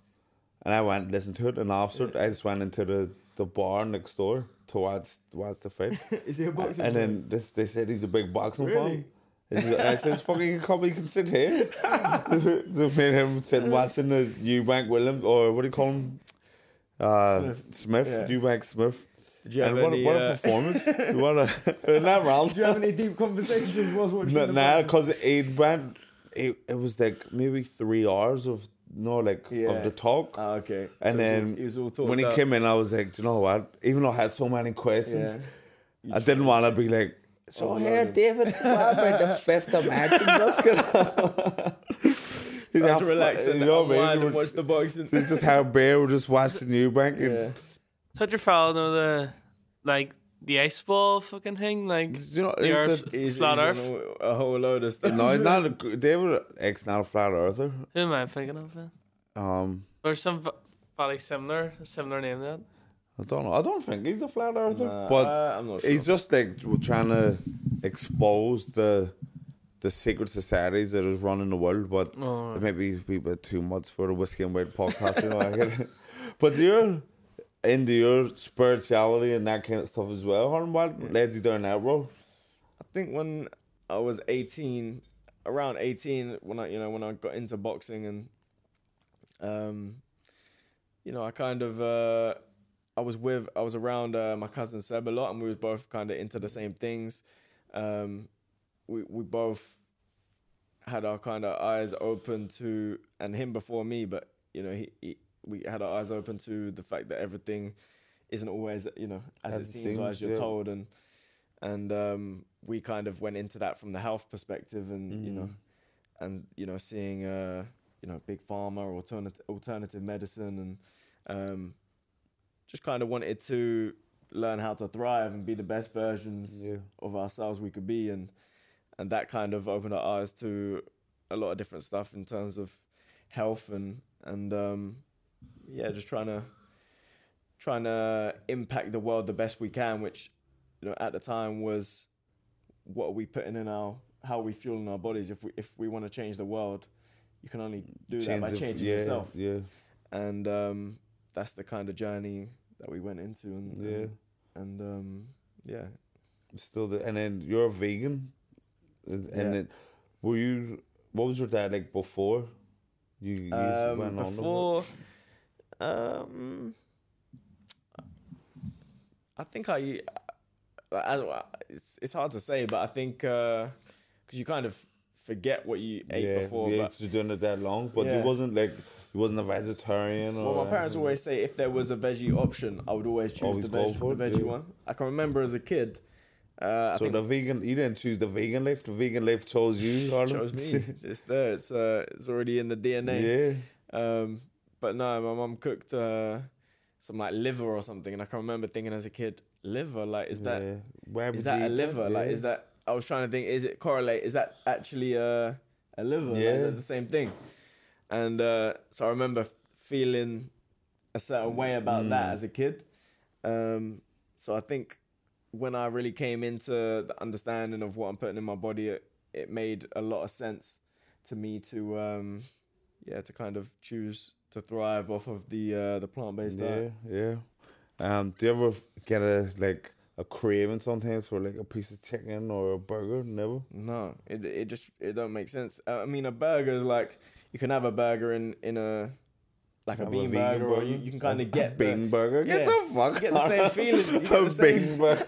and I went and listened to it. And after it, I just went into the, the bar next door to watch watch the fight. [LAUGHS] Is he a boxing? and then this, they said he's a big boxing Really? fan. I said, "Fucking, you come, you can sit here." [LAUGHS] so me and him sitting watching the Eubank Williams, or what do you call him? Uh, Smith. Smith, Yeah. Eubank Smith. Did you have and what, a- any? what a uh, performance! [LAUGHS] what a [LAUGHS] that round? did you have any deep conversations whilst watching? No, nah, because it went. It, it was like maybe three hours of no, like Yeah. of the talk. Ah, okay. And So he was then he was when he up. came in, I was like, Do you know what? Even though I had so many questions, yeah. I didn't want to be like, so Oh, here, no. David, what about the [LAUGHS] fifth of March? Let's get He's Try like, to relax and you know what I unwind and watch the boxing. It's just how Bear were just watching Eubank. And, yeah. How'd your fellow know the like the ice ball fucking thing? Like You know, The it- Earth- the- He's, Flat he's Earth? on a, a whole load of stuff. no, it's [LAUGHS] not. A, David X not a flat earther. who am I thinking of? Then? Um, Or some v- probably similar, a similar name to that. I don't know. I don't think he's a flat earther, Nah, but uh, I'm not sure. he's just like trying to expose the the secret societies that is running the world. But Oh, it may be a bit too much for the whiskey and white podcast. You know, I get it. [LAUGHS] But you're into your spirituality and that kind of stuff as well. Harlem. What led you down that road? I think when I was 18, around 18, when I you know when I got into boxing and um, you know I kind of uh, I was with I was around uh, my cousin Seb a lot, and we was both kind of into the same things. Um, we we both had our kind of eyes open to, and him before me, but you know he, he we had our eyes open to the fact that everything isn't always you know as, it seems or as you're yeah. told, and and um, we kind of went into that from the health perspective, and you know, Mm. and you know, seeing uh, you know, big pharma or alternative alternative medicine, and um, just kind of wanted to learn how to thrive and be the best versions Yeah. of ourselves we could be, and and that kind of opened our eyes to a lot of different stuff in terms of health and and um, yeah, just trying to trying to impact the world the best we can, which you know at the time was what are we putting in our how are we fueling our bodies. If we if we want to change the world, you can only do that by Change of- changing yeah, yourself, Yeah, and um, that's the kind of journey that we went into, and yeah. and, um, yeah, Still, the, and then you're a vegan, and Yeah. then were you? What was your dad like before? You, you um, went on with it? before. Um, I think I, I, it's it's hard to say, but I think because you kind of forget what you ate yeah, before. yeah, but you're doing it that long, but Yeah. it wasn't like he wasn't a vegetarian. Or Well, my parents always say if there was a veggie option, I would always choose Always the, veg- for the veggie yeah. one. I can remember as a kid. Uh, I So think the vegan, you didn't choose the vegan life. The vegan life chose you. [LAUGHS] Chose me. [LAUGHS] it's there. It's uh, it's already in the DNA. yeah. Um, but no, my mom cooked uh, some like liver or something, and I can remember thinking as a kid, liver, like is that Yeah. Would is that a liver? Like Yeah. is that? I was trying to think, is it correlate? Is that actually a a liver? Like, is Yeah. that the same thing? And uh, so I remember feeling a certain way about that Mm. as a kid. Um, so I think when I really came into the understanding of what I'm putting in my body, it, it made a lot of sense to me to um, yeah to kind of choose to thrive off of the uh, the plant based Yeah, diet. yeah. Um, do you ever get a like a craving sometimes for like a piece of chicken or a burger? Never. No, it it just it don't make sense. Uh, I mean, a burger is like you can have a burger in in a like a bean vegan burger, or you, you can kind A- of a get the- bean burger. Get yeah, the fuck. get the same feeling, a the bean burger.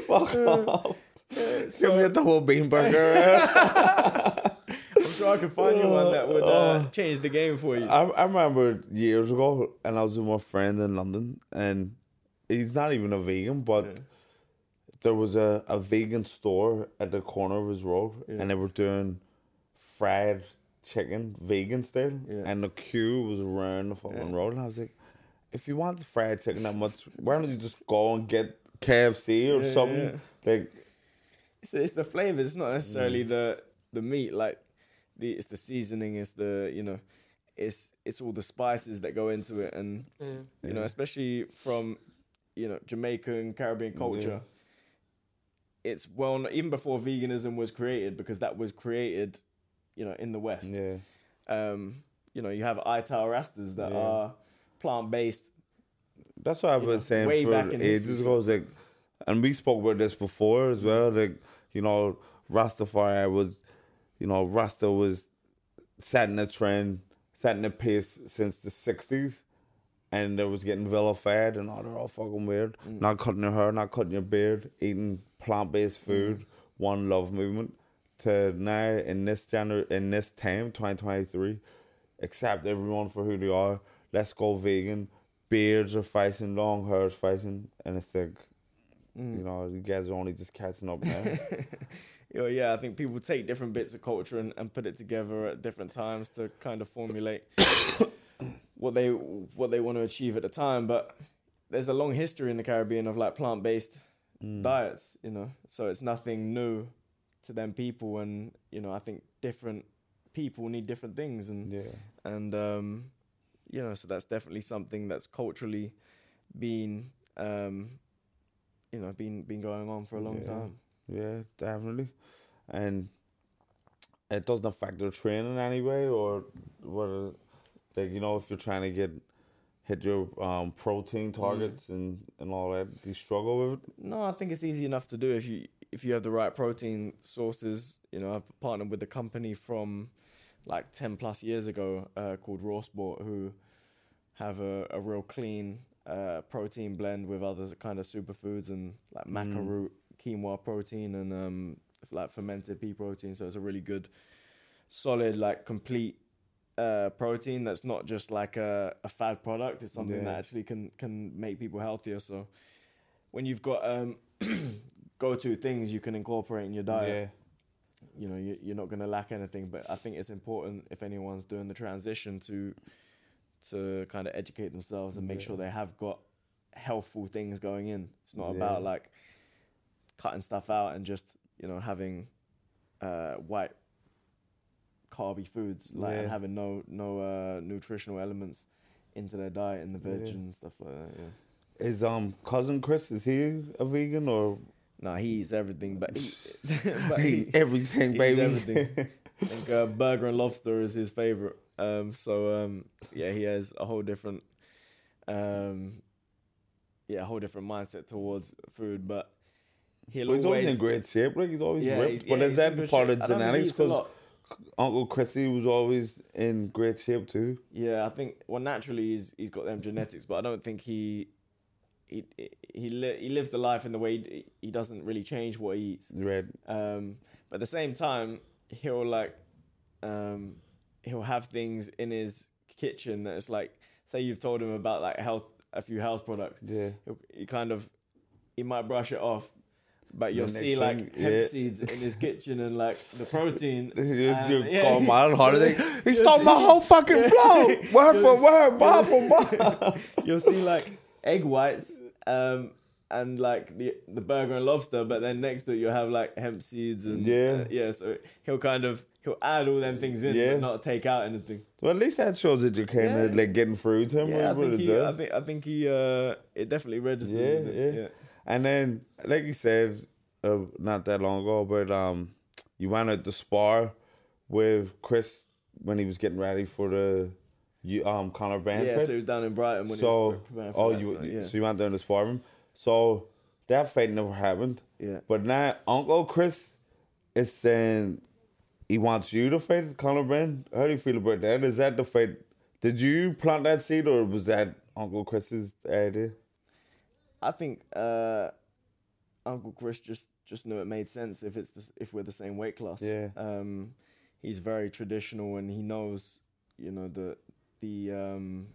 [LAUGHS] fuck [LAUGHS] off. Give so- me a double bean burger. [LAUGHS] I'm sure I could find you one that would uh, Oh. change the game for you. I, I remember years ago, and I was with my friend in London, and he's not even a vegan, but Yeah. there was a, a vegan store at the corner of his road, Yeah. and they were doing fried chicken, vegan style, Yeah. and the queue was around the fucking Yeah. road, and I was like, if you want fried chicken that much, why don't you just go and get KFC or Yeah, something? yeah. Like, It's, it's the flavor. It's not Mm. necessarily the the meat. Like the it's the seasoning. It's the you know, it's it's all the spices that go into it, and Yeah. you know, especially from you know Jamaican Caribbean culture. It's well kn- even before veganism was created because that was created, you know, in the West. yeah, Um, you know, you have Ital Rastas that Yeah. are plant based. That's what I've been saying way for back in ages history. ago. It's like, and we spoke about this before as well. Like, you know, Rastafari was, you know, Rasta was setting a trend, setting a pace since the '60s, and it was getting vilified and oh, they're all fucking weird. Mm. Not cutting your hair, not cutting your beard, eating plant-based Mm. food, one love movement. To now in this January, in this time, 2023, accept everyone for who they are. Let's go vegan. Beards are facing, long hairs facing, and it's like, Mm. you know, you guys are only just catching up now. [LAUGHS] You know, yeah, I think people take different bits of culture and, and put it together at different times to kind of formulate [COUGHS] what they what they want to achieve at the time. But there's a long history in the Caribbean of like plant based Mm. diets, you know, so it's nothing new to them people. And you know, I think different people need different things, and Yeah, and um, you know, so that's definitely something that's culturally been um, you know been been going on for a long Yeah. time. yeah, definitely. And it doesn't affect their training anyway, or what? Like you know, if you're trying to get hit your um, protein targets and and all that, do you struggle with it? No, I think it's easy enough to do if you if you have the right protein sources. You know, I've partnered with a company from like ten plus years ago uh, called Raw Sport, who have a, a real clean uh, protein blend with other kind of superfoods and like maca Mm. root, quinoa protein, and um, like fermented pea protein. So it's a really good, solid, like complete uh, protein that's not just like a, a fad product. It's something Yeah. that actually can can make people healthier. So when you've got um, [CLEARS THROAT] go to things you can incorporate in your diet, you know you, you're not going to lack anything. But I think it's important if anyone's doing the transition to to kind of educate themselves and make Yeah. sure they have got healthful things going in. It's not Yeah. about like cutting stuff out and just you know having uh, white carby foods like and having no no uh, nutritional elements into their diet and the veg Yeah. and stuff like that. Yeah. Yeah. Is um cousin Chris is he a vegan or Nah, he eats everything, but he, [LAUGHS] [LAUGHS] but he, he, everything, he baby? everything. [LAUGHS] I think uh, burger and lobster is his favorite. Um, so um, yeah, he has a whole different, um, yeah, a whole different mindset towards food. But he's always always in great shape. Like he's always yeah, ripped. he's- but yeah, is that part shape. of I don't think he genetics? Because. Uncle Chrissy was always in great shape too. Yeah, I think well naturally he's he's got them genetics, but I don't think he he he li- he lives the life in the way he, he doesn't really change what he eats. Right. Um, but at the same time, he'll like, um, he'll have things in his kitchen that it's like, say you've told him about like health, a few health products. Yeah. He'll, he kind of, he might brush it off, but you'll see like hemp yeah. seeds in his kitchen and like the protein. [LAUGHS] You're and- yeah. going mad on holiday. He stole my whole fucking flow. [LAUGHS] Word for word, bar for [LAUGHS] bar. You'll see like egg whites, um, and like the the burger and lobster, but then next to it you'll have like hemp seeds and Yeah. uh, yeah. So he'll kind of he'll add all them things in, Yeah. but not take out anything. Well, at least that shows that you of Yeah. like getting through to him. Yeah, I think he. I think I think he, uh, it definitely registered. Yeah, him. yeah. And then, like you said, uh, not that long ago, but um, you went at the spar with Chris when he was getting ready for the you um Conor Benn yeah. So he was down in Brighton when So, he was preparing for oh, you so, yeah. so you went down to spar him. So that fight never happened. yeah. But now Uncle Chris is saying he wants you to fight Conor Benn. How do you feel about that? Is that the fight? Did you plant that seed, or was that Uncle Chris's idea? I think uh, Uncle Chris just just knew it made sense if it's the, if we're the same weight class. Yeah. Um, he's very traditional and he knows, you know, the the um,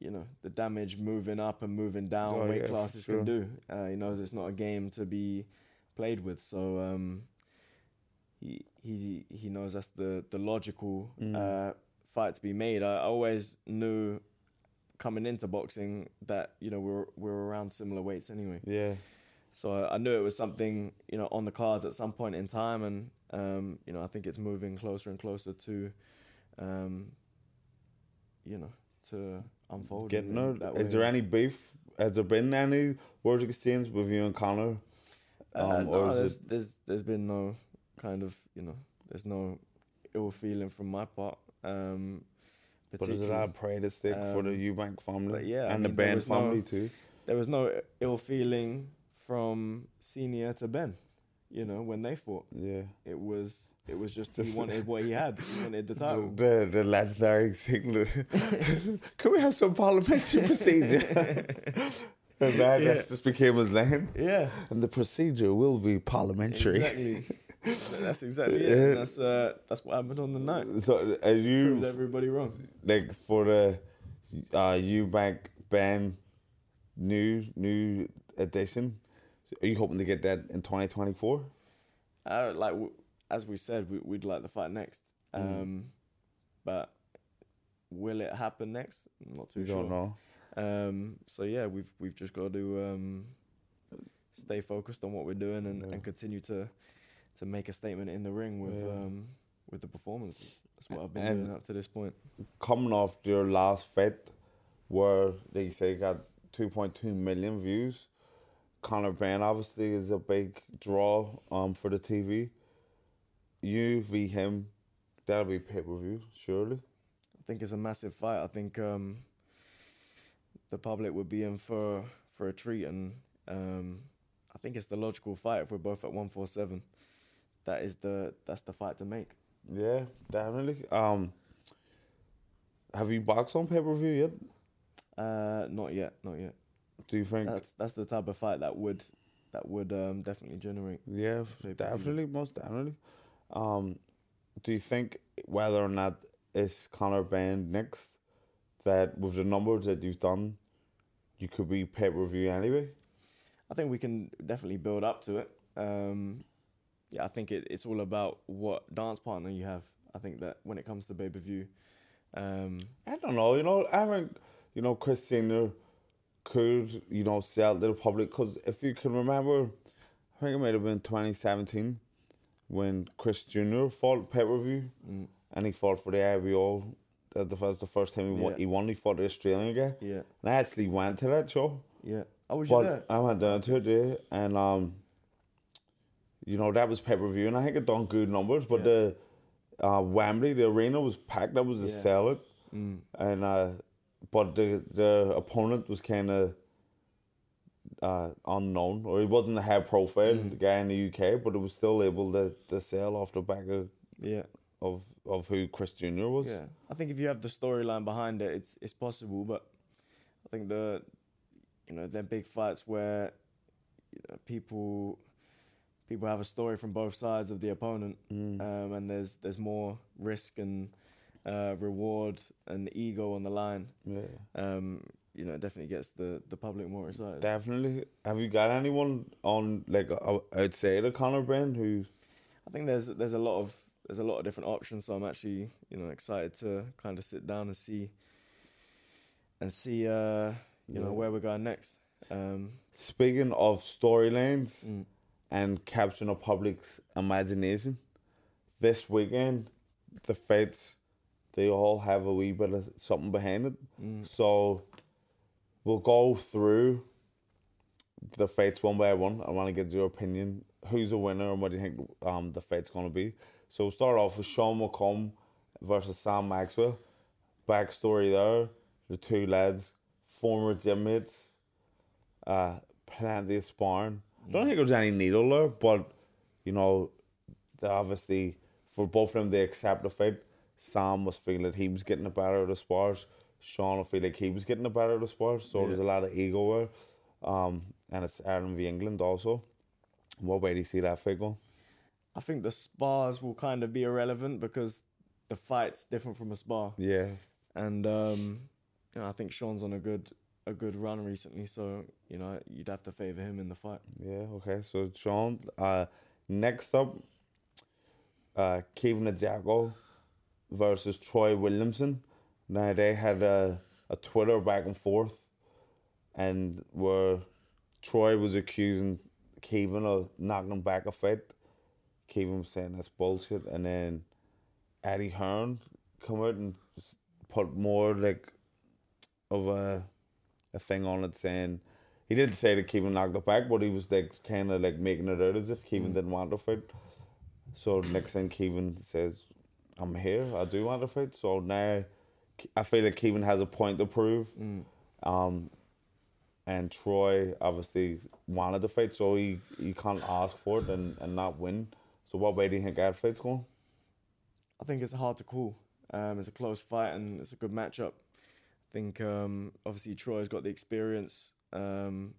you know the damage moving up and moving down Oh, weight yeah, classes sure. can do. Uh, he knows it's not a game to be played with. So um, he he he knows that's the the logical Mm. uh, fight to be made. I always knew coming into boxing that you know we we're we we're around similar weights anyway. Yeah. So I, I knew it was something you know on the cards at some point in time, and um, you know I think it's moving closer and closer to, um, you know, to unfold. Getting that Is way. there any beef? Has there been any words exchange with you and Conor? Uh, Um, or no, there's, it- there's there's been no kind of you know there's no ill feeling from my part. Um, But is it particularly- a pride at stake for the Um, Eubank family? yeah, and the mean, there Benn was no- family too. there was no ill feeling from senior to Benn. You know when they fought, Yeah. it was it was just he wanted what he had. He wanted the The, title. the, the legendary signal. [LAUGHS] Can we have some parliamentary [LAUGHS] procedure? [LAUGHS] and that Yeah. that's just became his lane. Yeah, And the procedure will be parliamentary. exactly. that's exactly it. Yeah. And that's uh, that's what happened on the night. So are you Proved everybody wrong. like for the uh Eubank Benn new new edition? Are you hoping to get that in twenty twenty four? Uh, like as we said, we, we'd like the fight next. Um, Mm. but will it happen next? I'm not too You sure. don't know. Um, so yeah, we've we've just got to um, stay focused on what we're doing and, Yeah. and continue to to make a statement in the ring with Yeah. um, with the performances. That's what I've been And- doing up to this point. coming off your last fight where they say got 2.2 million views. Conor Benn obviously is a big draw um for the TV. You v him, that'll be pay per view surely. I think it's a massive fight. I think um, the public would be in for for a treat, and um, I think it's the logical fight if we're both at one four seven. That is the that's the fight to make. Yeah, definitely. Um, have you boxed on pay per view yet? Uh, not yet, not yet. Do you think? That's that's the type of fight that would that would um, definitely generate. Yeah, definitely, most definitely. Um, do you think whether or not it's Conor Benn next, that with the numbers that you've done, you could be pay per view anyway? I think we can definitely build up to it. Um, yeah, I think it, it's all about what dance partner you have. I think that when it comes to pay per view, um, I don't know. You know, I think you know Chris Senior could you know sell to the public because if you can remember, I think it might have been twenty seventeen when Chris Junior fought pay per view mm, and he fought for the IBO. That the first the first time he won. He won. He fought the Australian guy. yeah, And I actually went to that show. yeah. I was there. I went down to it, yeah, and um, you know that was pay per view, and I think it done good numbers. But Yeah. the uh, Wembley, the arena was packed. That was a Yeah. sell it, Mm, and uh, but the the opponent was kind of uh, unknown, or he wasn't a high profile Mm. guy in the UK, but it was still able to, to sell off the back of, yeah, of of who Chris Junior was. yeah. I think if you have the storyline behind it, it's it's possible. But I think the you know they're big fights where you know, people people have a story from both sides of the opponent. Mm. um, and there's there's more risk and uh, reward and ego on the line, Yeah. um, you know, it definitely gets the the public more excited. Definitely. Have you got anyone on like outside of Conor Brand who? I think there's there's a lot of there's a lot of different options, so I'm actually you know excited to kind of sit down and see and see uh, you know where we're going next. Um, Speaking of storylines mm, and capturing the public's imagination, this weekend the fights they all have a wee bit of something behind it. mm, So we'll go through the fights one by one. I want to get your opinion. Who's the winner and what do you think um, the fight's going to be? So we'll start off with Sean McComb versus Sam Maxwell. Backstory there the two lads, former gym mates, uh, plenty of sparring. I don't think there's any needle there, but you know, they obviously for both of them they accept the fight. Sam was feeling that he was getting the better of the spars. Sean will feel like he was getting the better of the spars. So Yeah. there's a lot of ego there. Um, and it's Ireland v England also. What way do you see that fight going? I think the spars will kind of be irrelevant because the fight's different from a spar, Yeah, and um, you know I think Sean's on a good a good run recently, so you know you'd have to favour him in the fight. yeah, okay. So Sean, uh, next up, uh, Kevin Adjako versus Troy Williamson. Now they had a, a Twitter back and forth, and where Troy was accusing Kevin of knocking him back a fight. Kevin was saying that's bullshit, and then Eddie Hearn come out and put more like of a a thing on it saying he didn't say that Kevin knocked it back, but he was like kind of like making it out as if Kevin Mm. didn't want to fight. So next thing Kevin says, "I'm here. I do want to fight." So now I feel like Kevin has a point to prove. Mm. Um, and Troy obviously wanted the fight, so he, he can't ask for it and, and not win. So what way do you think that fight's going? I think it's hard to call. Um, it's a close fight and it's a good matchup. I think um, obviously Troy's got the experience, um,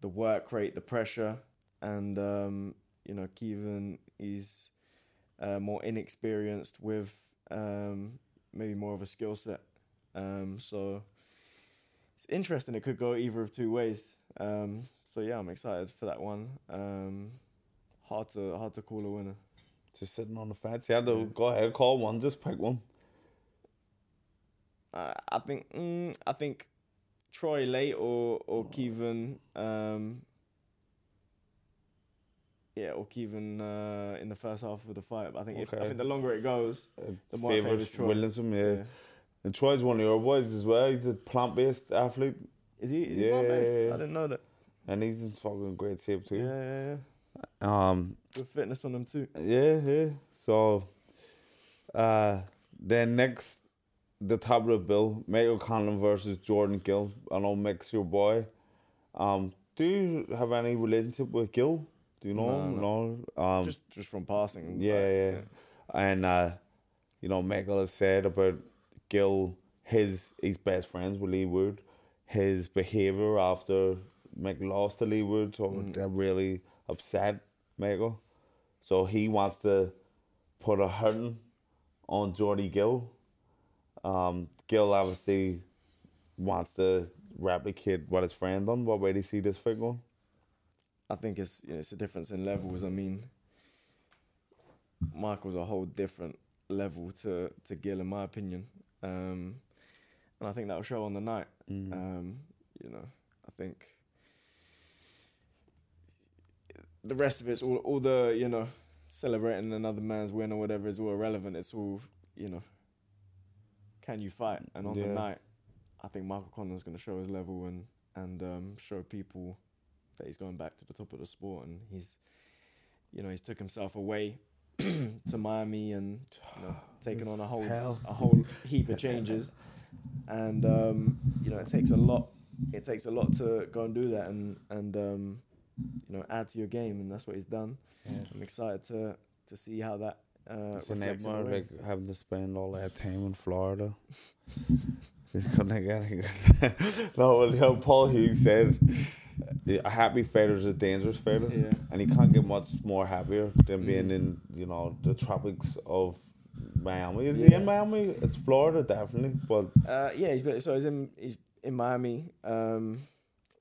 the work rate, the pressure, and um, you know Kevin is uh, more inexperienced with um, maybe more of a skill set. Um, so it's interesting. It could go either of two ways. Um, so yeah, I'm excited for that one. Um, hard to hard to call a winner. Just sitting on the fence. Yeah, though, go ahead, call one. Just pick one. Uh, I think mm, I think Troy late or or Kevin um yeah or Kevin uh, in the first half of the fight. But I think if, I think the longer it goes, Uh, The more favours Troy. Williamson, yeah. yeah. And Troy's one of your boys as well. He's a plant based athlete, Is he? Is he Yeah, plant-based? yeah, yeah. I didn't know that. and he's in fucking great shape too. yeah, yeah. Um, Good fitness on him too. yeah, yeah. So, uh, then next, the top of the bill, Michael Conlan versus Jordan Gill. I know Mick's your boy. Um, do you have any relationship with Gill? Do you know No? No. Um, just just from passing. yeah, but, yeah. and uh, you know, Michael has said about Gill, his he's best friends with Leigh Wood, his behavior after Mick lost to Leigh Wood, so Mm. that really upset Michael. So he wants to put a hurting on Jordy Gill. Um, Gill obviously wants to replicate what his friend done. What way do you see this fight going? I think it's you know, it's a difference in levels. I mean, Michael's a whole different level to to Gill, in my opinion, um, and I think that'll show on the night. Mm. Um, you know, I think the rest of it's all all the you know celebrating another man's win or whatever is all irrelevant. It's all you know. Can you fight? And on the night, I think Michael Connor's going to show his level and and um, show people that he's going back to the top of the sport and he's you know he's took himself away [CLEARS THROAT] to Miami and you know [SIGHS] taken on a whole Hell. a whole heap of [LAUGHS] changes and um, you know it takes a lot it takes a lot to go and do that and and um, you know add to your game and that's what he's done I'm excited to to see how that uh, It's a reflects in nightmare, the ring. like having to spend all that time in Florida. [LAUGHS] He's couldn't get [LAUGHS] no, well, you know, Paul Hughes said a happy fighter is a dangerous fighter, yeah and he can't get much more happier than being in you know the tropics of Miami. Is he in Miami? It's Florida, definitely. But Uh, yeah, he's been, so he's in he's in Miami, um,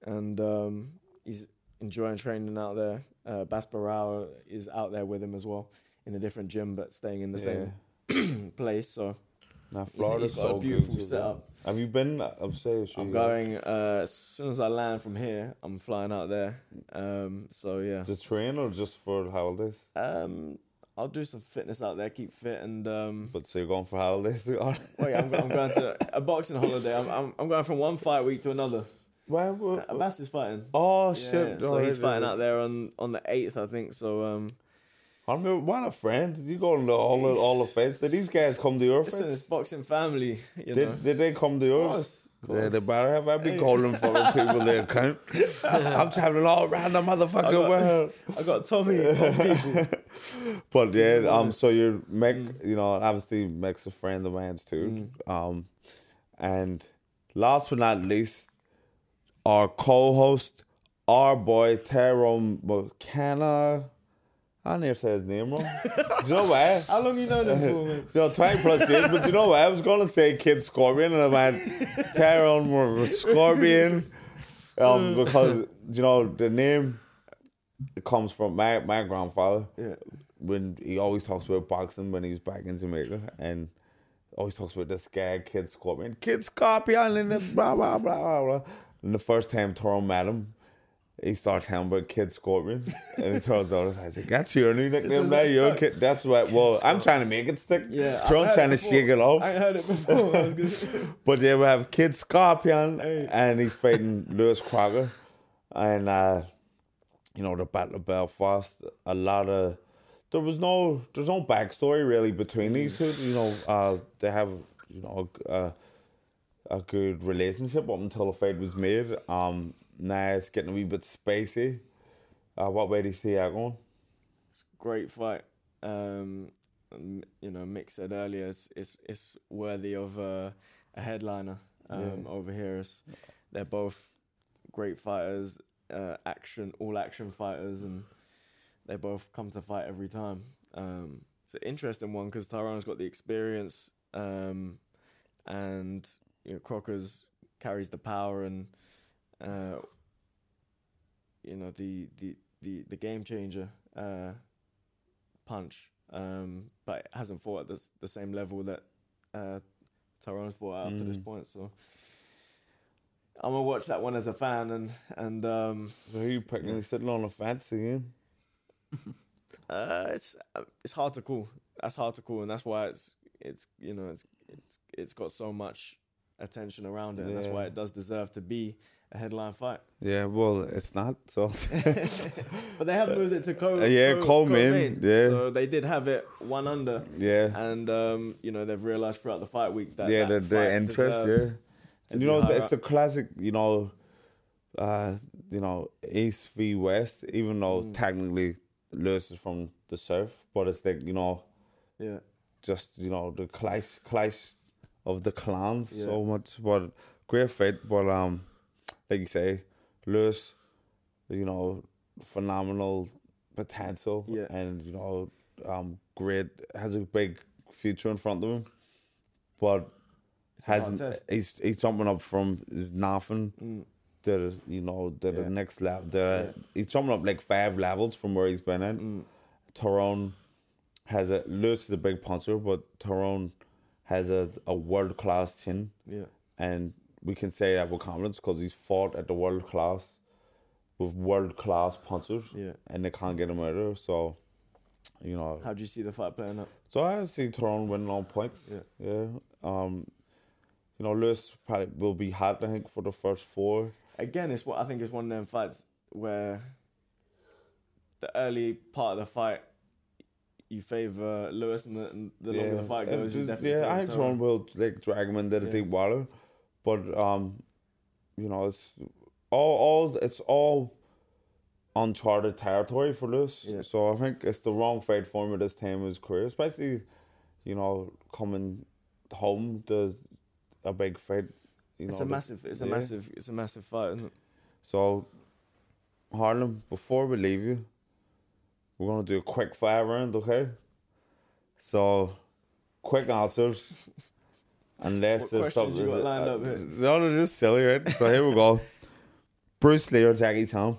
and um, he's enjoying training out there. Uh, Bas Baraou is out there with him as well in a different gym, but staying in the yeah, same [CLEARS THROAT] place. So now he's, he's got so a beautiful good. setup. Have you been? I'm saying, I'm going uh, as soon as I land from here. I'm flying out there. Um, so yeah, to train or just for the holidays? um, I'll do some fitness out there, keep fit, and um, But so you're going for holidays? [LAUGHS] wait, I'm, I'm going to a boxing holiday. I'm, I'm I'm going from one fight week to another. Why? would- Abass is fighting. Oh Yeah, shit! so Oh, he's fighting out there on on the eighth, I think. So um, I remember what a friend. You go to all the all the. Did these guys come to your listen, it's boxing family. You know, Did, did they come to yours? course, Yeah, they better have. I've been calling for the people they [LAUGHS] count. I'm traveling all around the motherfucking I got- world. [LAUGHS] I got Tommy. people. [LAUGHS] But yeah, um, so you're Mick, you know, obviously Mick's a friend of mine too. Mm. Um, and last but not least, our co-host, our boy Tyrone McKenna. I never said his name wrong. Do you know why? How long you known him for? So 20 plus years, but you know what? I was going to say Kid Scorpion, and I went Tyrone more Scorpion. Um, [LAUGHS] because, you know, the name comes from my, my grandfather Yeah, when he always talks about boxing when he's back in Jamaica and always talks about this guy, Kid Scorpion, Kid Scorpion, and blah blah blah blah blah. And the first time Toro met him, he starts telling about Kid Scorpion, and he turns out I said, "That's your new nickname, now you're kid." That's what. Well, I'm trying to make it stick. yeah. I've trying to shake it off. I heard it before. Was gonna- [LAUGHS] But yeah, we have Kid Scorpion, Hey. and he's fighting Lewis Crocker, and uh, you know the Battle of Belfast. A lot of there was no there's no backstory really between these two. You know, uh, they have you know a, a good relationship up until the fight was made. Um, now it's getting a wee bit spacey. Uh, what way do you see that going? Great fight. Um, um, you know, Mick said earlier, it's it's, it's worthy of uh, a headliner. Um, Yeah. over here, it's, they're both great fighters, uh, action, all action fighters, and they both come to fight every time. Um, it's an interesting one because Tyrone's got the experience, um, and you know, Crocker's carries the power and uh, you know the the the, the game changer uh, punch, um, but it hasn't fought at the, the same level that uh, Tyrone's fought up to this Mm. point. So I'm gonna watch that one as a fan, and and um, So you picking? You sitting on a fence again? [LAUGHS] uh, it's uh, it's hard to call. That's hard to call, and that's why it's it's you know it's it's it's got so much attention around it, and that's why it does deserve to be a headline fight. Yeah, well, it's not. So [LAUGHS] But they have moved it to co. Uh, yeah, co- co-main, co-main. yeah. So they did have it one under, yeah, and um, you know they've realised throughout the fight week that yeah, that the, the interest, yeah. And you know, it's the classic, you know, uh, you know, East v West. Even though Mm. technically Lewis is from the south, but it's like you know, yeah, just you know the clash, clash of the clans Yeah. so much. But great fight, but um, like you say, Lewis, you know, phenomenal potential, Yeah. and you know, um, great has a big future in front of him, but It's hasn't he's he's jumping up from his nothing Mm. to you know to the next level. The, Yeah. He's jumping up like five levels from where he's been in. Mm. Tyrone has a Lewis is a big puncher, but Tyrone has a, a world class chin, yeah, and we can say that with confidence because he's fought at the world class with world class punchers, yeah. and they can't get him out of. So, you know, How do you see the fight playing out? so I see Tyrone winning on points. Yeah. yeah. Um, you know, Lewis probably will be hot. I think for the first four. Again, it's what I think it's one of them fights where the early part of the fight you favour Lewis, and the, and the longer the fight and goes, you definitely yeah. I think. Tyrone will like drag him into the Yeah. deep water, but um, you know, it's all all it's all uncharted territory for Lewis. Yeah. So I think it's the wrong fight for him at this time of his career, especially you know coming home to a big fight. You It's know, a massive, it's a massive, it's a massive fight, isn't it? So, Harlem, before we leave you, we're gonna do a quick fire round, okay? So, quick answers. [LAUGHS] Unless What there's something. you got lined up uh, here? No, they're just silly, right? So here we go. [LAUGHS] Bruce Lee or Jackie Chan?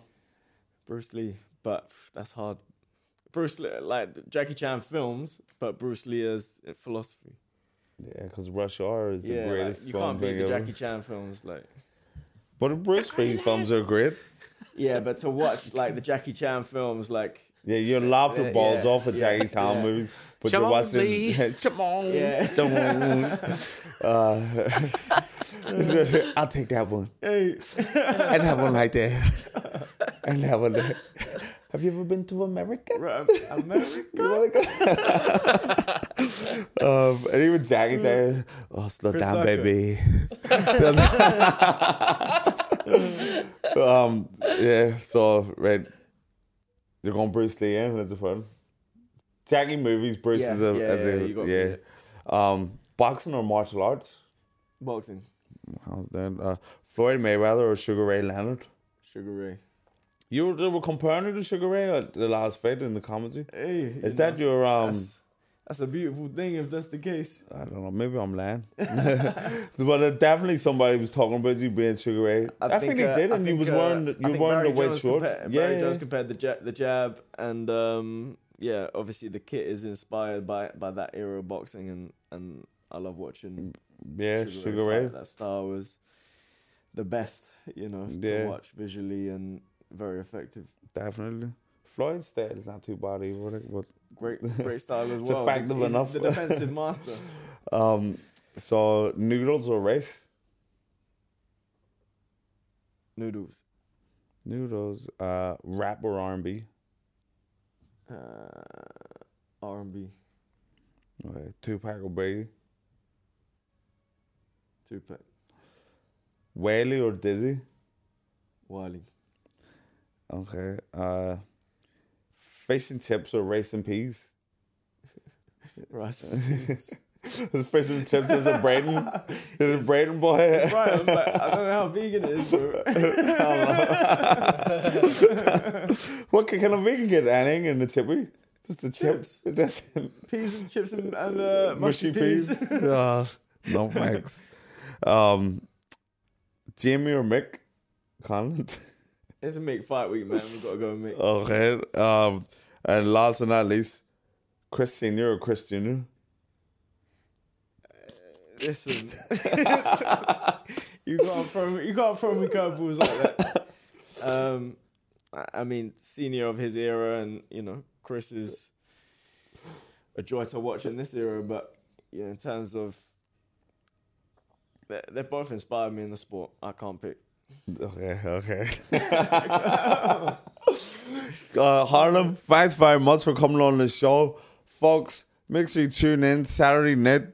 Bruce Lee, but that's hard. Bruce Lee, like Jackie Chan films, but Bruce Lee as philosophy. Yeah, because Rush Hour is the yeah, like, greatest you film can't beat the ever. Jackie Chan films, like. But the Bruce Lee films are great. Yeah, but to watch like the Jackie Chan films, like Yeah, you're laughing balls yeah, off at yeah, Jackie Chan yeah. movies, but Come you're on, watching. Lee. [LAUGHS] On, Yeah. [LAUGHS] on. Uh, [LAUGHS] I'll take that one. hey, And that one right there. And that one there. Have you ever been to America? America. You wanna go? um, and even Jackie Chan. Oh, slow Chris down, Tucker. baby. um, yeah, so, right. You're going Bruce Lee in, that's fun. Jackie movies, Bruce Yeah, is a, yeah, as yeah, a you yeah. Um, boxing or martial arts? Boxing, How's that? Uh, Floyd Mayweather or Sugar Ray Leonard? Sugar Ray. You were, they were comparing it to Sugar Ray at the last fight in the commentary. Hey, Is that your um? That's, that's a beautiful thing if that's the case. I don't know. Maybe I'm lying. [LAUGHS] but uh, definitely somebody was talking about you being Sugar Ray. I, think, he uh, did, I and you was uh, wearing the, I you think wearing Barry the white Jones short. Compared, yeah, Barry yeah. Jones compared the jab, the jab, and um, yeah, obviously the kit is inspired by by that era of boxing, and and I love watching yeah, Sugar, Sugar Ray. That style was the best, you know, Yeah. to watch visually and very effective. Definitely. Floyd's style is not too bad either, but Great, [LAUGHS] great style as It's well. effective enough. The defensive master. [LAUGHS] um, so noodles or rice? Noodles. Noodles. Uh, rap or R and B? Uh, R&B. Okay. Tupac or Brady? Tupac. Wiley or Dizzee? Wiley. Okay. Uh, fish and chips or rice and peas? [LAUGHS] Rice. Fish and chips is a Braden. Is a Braden boy. right, I'm like, I don't know how vegan it is, bro. [LAUGHS] [LAUGHS] what can, can a vegan get? Anything in the chippy? Just the chips. [LAUGHS] Chips. Peas and chips and, and uh, mushy, Mushy peas. peas. Ah, no thanks. Um, Jamie or Mick? Conlan? it's a Mick fight week, man. We've got to go with Mick. Okay. Um, and last but not least, Chris Senior or Chris Junior? Listen, [LAUGHS] [LAUGHS] you can't throw me, you can't throw me curveballs like that. Um, I- mean, senior of his era, and you know, Chris is a joy to watch in this era. But you know, in terms of they they both inspired me in the sport. I can't pick. Okay, okay. [LAUGHS] uh, Harlem, thanks very much for coming on the show. Folks, make sure you tune in Saturday night.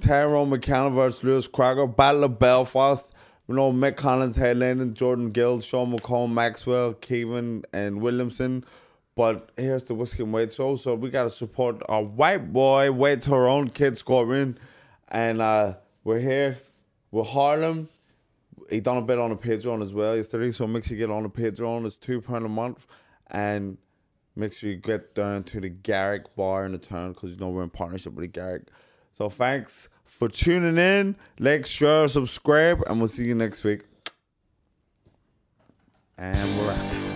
Tyrone McKenna versus Lewis Crocker. Battle of Belfast. You know, Mick Conlan headlining, Jordan Gill, Sean McComb, Maxwell, Kevin, and Williamson. But here's the Whiskey and White show. So we got to support our white boy, Wade Tyrone, Kid Scorpion. And uh, we're here with Harlem he done a bit on the Patreon as well yesterday, so make sure you get on the Patreon. It's two pound a month, and make sure you get down to the Garrick bar in the town because you know we're in partnership with the Garrick. So thanks for tuning in. Like, share, subscribe, and we'll see you next week. And we're out.